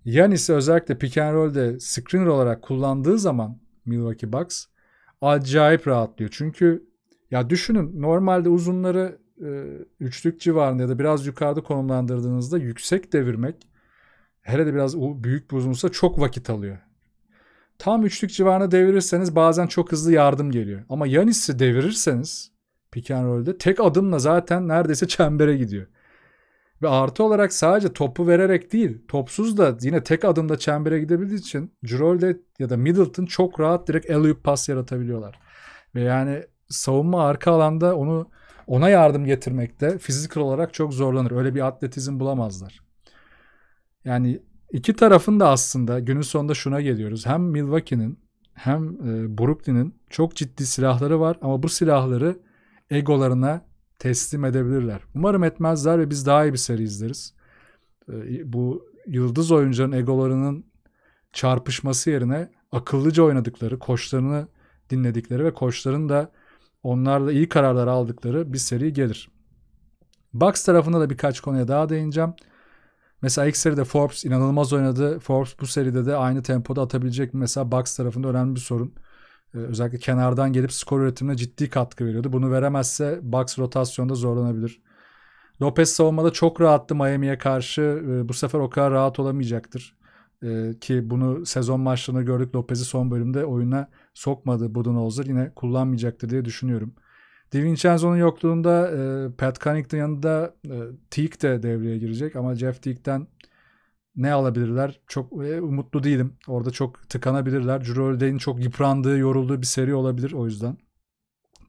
Yanis'i özellikle pick and roll'de screener olarak kullandığı zaman Milwaukee Bucks acayip rahatlıyor. Çünkü ya düşünün normalde uzunları e, üçlük civarında ya da biraz yukarıda konumlandırdığınızda yüksek devirmek hele de biraz büyük bir uzunsa çok vakit alıyor. Tam üçlük civarına devirirseniz bazen çok hızlı yardım geliyor. Ama Yanis'i devirirseniz pick and roll'de tek adımla zaten neredeyse çembere gidiyor. Ve artı olarak sadece topu vererek değil, topsuz da yine tek adımda çembere gidebildiği için Cirolde ya da Middleton çok rahat direkt alley pas yaratabiliyorlar. Ve yani savunma arka alanda onu ona yardım getirmekte fiziksel olarak çok zorlanır. Öyle bir atletizm bulamazlar. Yani iki tarafın da aslında günün sonunda şuna geliyoruz. Hem Milwaukee'nin hem e, Brooklyn'in çok ciddi silahları var ama bu silahları egolarına teslim edebilirler. Umarım etmezler ve biz daha iyi bir seri izleriz. E, bu yıldız oyuncuların egolarının çarpışması yerine akıllıca oynadıkları, koçlarını dinledikleri ve koçların da onlarla iyi kararlar aldıkları bir seri gelir. Bucks tarafında da birkaç konuya daha değineceğim. Mesela ilk seride Forbes inanılmaz oynadı. Forbes bu seride de aynı tempoda atabilecek mi? Mesela Bucks tarafında önemli bir sorun. Ee, özellikle kenardan gelip skor üretimine ciddi katkı veriyordu. Bunu veremezse Bucks rotasyonda zorlanabilir. Lopez savunmada çok rahattı Miami'ye karşı. Ee, bu sefer o kadar rahat olamayacaktır. Ee, ki bunu sezon maçlarında gördük. Lopez'i son bölümde oyuna sokmadı Budenholzer. Yine kullanmayacaktır diye düşünüyorum. DiVincenzo'nun yokluğunda e, Pat Connaughton yanında e, Teague de devreye girecek ama Jeff Teague'den ne alabilirler? Çok e, umutlu değilim. Orada çok tıkanabilirler. Drew çok yıprandığı, yorulduğu bir seri olabilir o yüzden.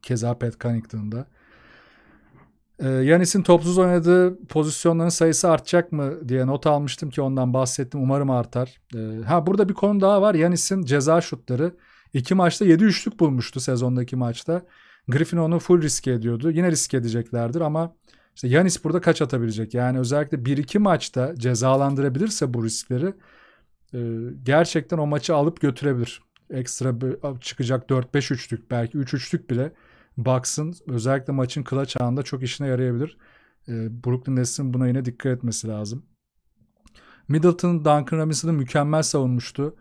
Keza Pat Connaughton'ın da. E, Yanis'in topsuz oynadığı pozisyonların sayısı artacak mı diye not almıştım ki ondan bahsettim. Umarım artar. E, ha burada bir konu daha var. Yanis'in ceza şutları. iki maçta 7 üçlük bulmuştu sezondaki maçta. Griffin onu full riske ediyordu. Yine riske edeceklerdir ama işte Yanis burada kaç atabilecek? Yani özellikle 1-2 maçta cezalandırabilirse bu riskleri e, gerçekten o maçı alıp götürebilir. Ekstra çıkacak 4-5 üçlük belki 3 üçlük bile Bucks'ın özellikle maçın clutch anında çok işine yarayabilir. E, Brooklyn Nets'in buna yine dikkat etmesi lazım. Middleton Duncan Robinson'ı mükemmel savunmuştu.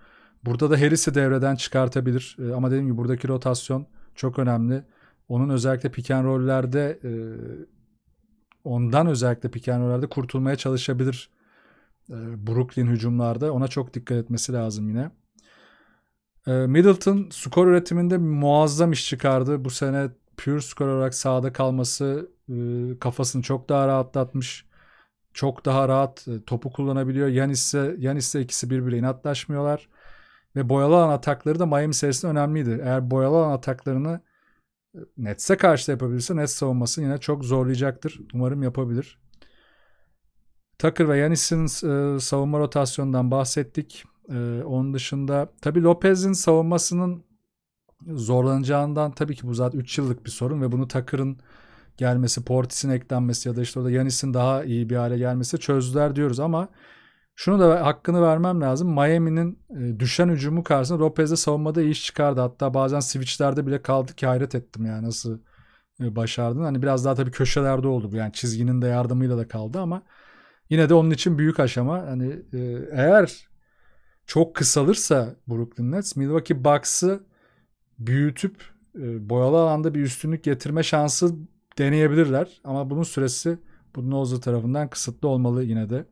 Burada da Harris'i devreden çıkartabilir. E, ama dediğim gibi buradaki rotasyon çok önemli. Onun özellikle pick and roll'lerde e, ondan özellikle pick and roll'lerde kurtulmaya çalışabilir e, Brooklyn hücumlarda. Ona çok dikkat etmesi lazım yine. E, Middleton skor üretiminde muazzam iş çıkardı. Bu sene pure skor olarak sahada kalması e, kafasını çok daha rahatlatmış. Çok daha rahat e, topu kullanabiliyor. Yanis'e Yanis'e ikisi birbirine inatlaşmıyorlar. Ve boyalı alan atakları da Miami serisinde önemliydi. Eğer boyalı alan ataklarını e, Nets'e karşı da yapabilirse Nets savunması yine çok zorlayacaktır. Umarım yapabilir. Tucker ve Yanis'in e, savunma rotasyonundan bahsettik. E, onun dışında tabii Lopez'in savunmasının zorlanacağından tabii ki bu zaten 3 yıllık bir sorun ve bunu Tucker'ın gelmesi, Portis'in eklenmesi ya da işte orada Yanis'in daha iyi bir hale gelmesi çözdüler diyoruz ama şunu da hakkını vermem lazım. Miami'nin e, düşen hücumu karşısında Lopez'de savunmada iyi iş çıkardı. Hatta bazen switchlerde bile kaldı ki hayret ettim yani nasıl e, başardın. Hani biraz daha tabii köşelerde oldu bu yani çizginin de yardımıyla da kaldı ama yine de onun için büyük aşama. Hani e, eğer çok kısalırsa Brooklyn Nets Milwaukee Bucks'ı büyütüp boyalı alanda bir üstünlük getirme şansı deneyebilirler. Ama bunun süresi bu Nozer tarafından kısıtlı olmalı yine de.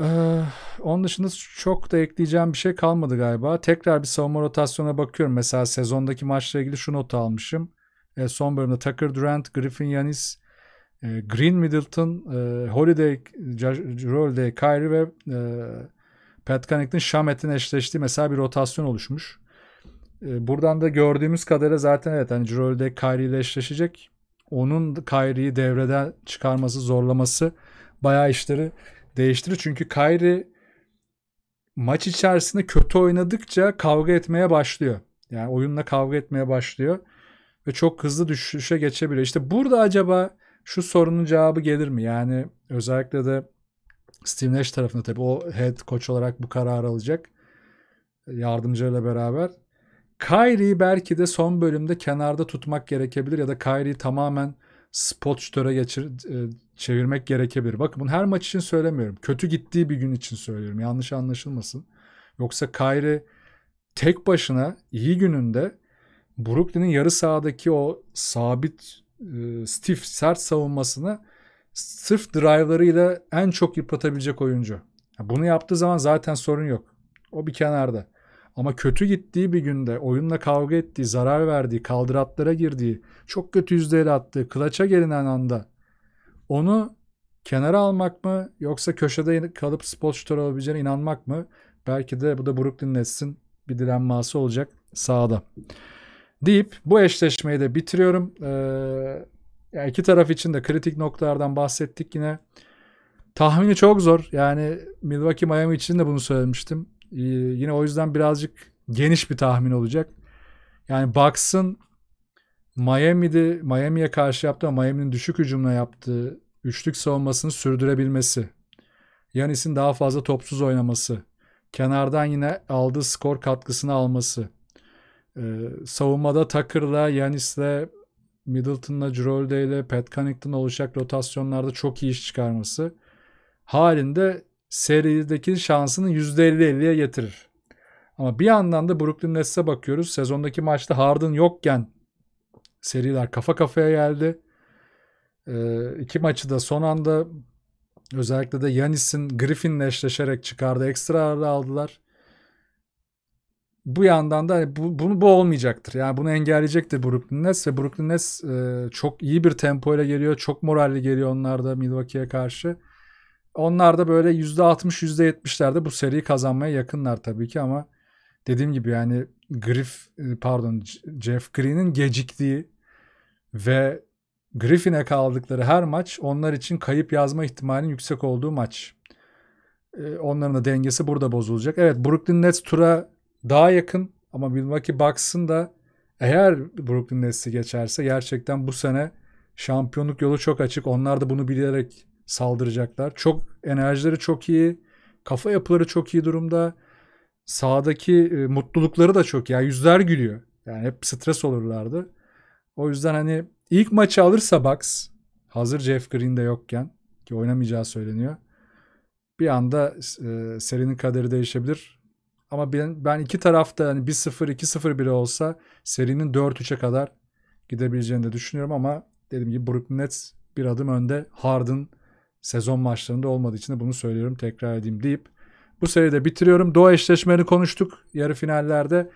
Ee, onun dışında çok da ekleyeceğim bir şey kalmadı galiba. Tekrar bir savunma rotasyona bakıyorum. Mesela sezondaki maçla ilgili şu notu almışım. E, son bölümde Tucker Durant, Griffin Yanis, e, Green Middleton, e, Holiday, Holiday, Kyrie ve e, Pat Connaughton, Shamet'in eşleştiği mesela bir rotasyon oluşmuş. E, buradan da gördüğümüz kadarıyla zaten evet hani Holiday Kyrie ile eşleşecek. Onun Kyrie'yi devreden çıkarması, zorlaması bayağı işleri değiştirir. Çünkü Kyrie maç içerisinde kötü oynadıkça kavga etmeye başlıyor. Yani oyunla kavga etmeye başlıyor. Ve çok hızlı düşüşe geçebiliyor. İşte burada acaba şu sorunun cevabı gelir mi? Yani özellikle de Steve Nash tarafında tabii o head coach olarak bu kararı alacak. Yardımcıyla beraber. Kyrie'yi belki de son bölümde kenarda tutmak gerekebilir ya da Kyrie'yi tamamen spot şutöre geçir, e, çevirmek gerekebilir. Bakın bunu her maç için söylemiyorum. Kötü gittiği bir gün için söylüyorum. Yanlış anlaşılmasın. Yoksa Kyrie tek başına iyi gününde Brooklyn'in yarı sahadaki o sabit e, stiff sert savunmasını sırf drive'larıyla en çok yıpratabilecek oyuncu. Bunu yaptığı zaman zaten sorun yok. O bir kenarda. Ama kötü gittiği bir günde oyunla kavga ettiği, zarar verdiği, kaldıratlara girdiği, çok kötü yüzdeyle attığı, kılaça gelinen anda onu kenara almak mı yoksa köşede kalıp spot şutör olabileceğine inanmak mı? Belki de bu da Brooklyn Nets'in bir direnması olacak sahada. Deyip bu eşleşmeyi de bitiriyorum. Ee, yani iki taraf için de kritik noktalardan bahsettik yine. Tahmini çok zor. Yani Milwaukee Miami için de bunu söylemiştim. Ee, yine o yüzden birazcık geniş bir tahmin olacak. Yani Bucks'ın Miami'de Miami'ye karşı yaptığı Miami'nin düşük hücumla yaptığı üçlük savunmasını sürdürebilmesi. Yanis'in daha fazla topsuz oynaması. Kenardan yine aldığı skor katkısını alması. Ee, savunmada Tucker'la, Yanis'le, Middleton'la, Jrolde ile Pat Connaughton olacak rotasyonlarda çok iyi iş çıkarması halinde serideki şansını %50-50'ye getirir. Ama bir yandan da Brooklyn Nets'e bakıyoruz. Sezondaki maçta Harden yokken seriler kafa kafaya geldi. Ee, iki maçı da son anda özellikle de Yanis'in Griffin'le eşleşerek çıkardı. Ekstra aldılar. Bu yandan da hani bu, bunu bu olmayacaktır. Yani bunu engelleyecektir Brooklyn Nets ve Brooklyn Nets e, çok iyi bir tempo ile geliyor. Çok moralli geliyor onlar da Milwaukee'ye karşı. Onlar da böyle %60 %70'lerde bu seriyi kazanmaya yakınlar tabii ki ama dediğim gibi yani Griff e, pardon Jeff Green'in geciktiği ve Griffin'e kaldıkları her maç onlar için kayıp yazma ihtimalinin yüksek olduğu maç. E, onların da dengesi burada bozulacak. Evet Brooklyn Nets tura daha yakın ama Milwaukee Bucks'ın da Eğer Brooklyn Nets'i geçerse gerçekten bu sene şampiyonluk yolu çok açık. Onlar da bunu bilerek saldıracaklar. Çok enerjileri çok iyi. Kafa yapıları çok iyi durumda. Sağdaki e, mutlulukları da çok. Yani yüzler gülüyor. Yani hep stres olurlardı. O yüzden hani ilk maçı alırsa Bucks hazır Jeff Green de yokken ki oynamayacağı söyleniyor. Bir anda e, serinin kaderi değişebilir. Ama ben, ben iki tarafta hani 1-0 2-0 bile olsa serinin 4-3'e kadar gidebileceğini de düşünüyorum ama dediğim gibi Brooklyn Nets bir adım önde. Harden sezon maçlarında olmadığı için de bunu söylüyorum tekrar edeyim deyip bu seride bitiriyorum. Doğu eşleşmelerini konuştuk yarı finallerde.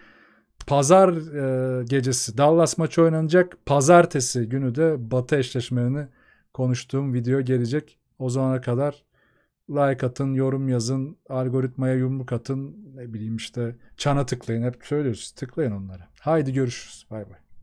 Pazar e, gecesi Dallas maçı oynanacak. Pazartesi günü de Batı eşleşmelerini konuştuğum video gelecek. O zamana kadar like atın, yorum yazın, algoritmaya yumruk atın, ne bileyim işte çana tıklayın. Hep söylüyoruz. Tıklayın onları. Haydi görüşürüz. Bay bay.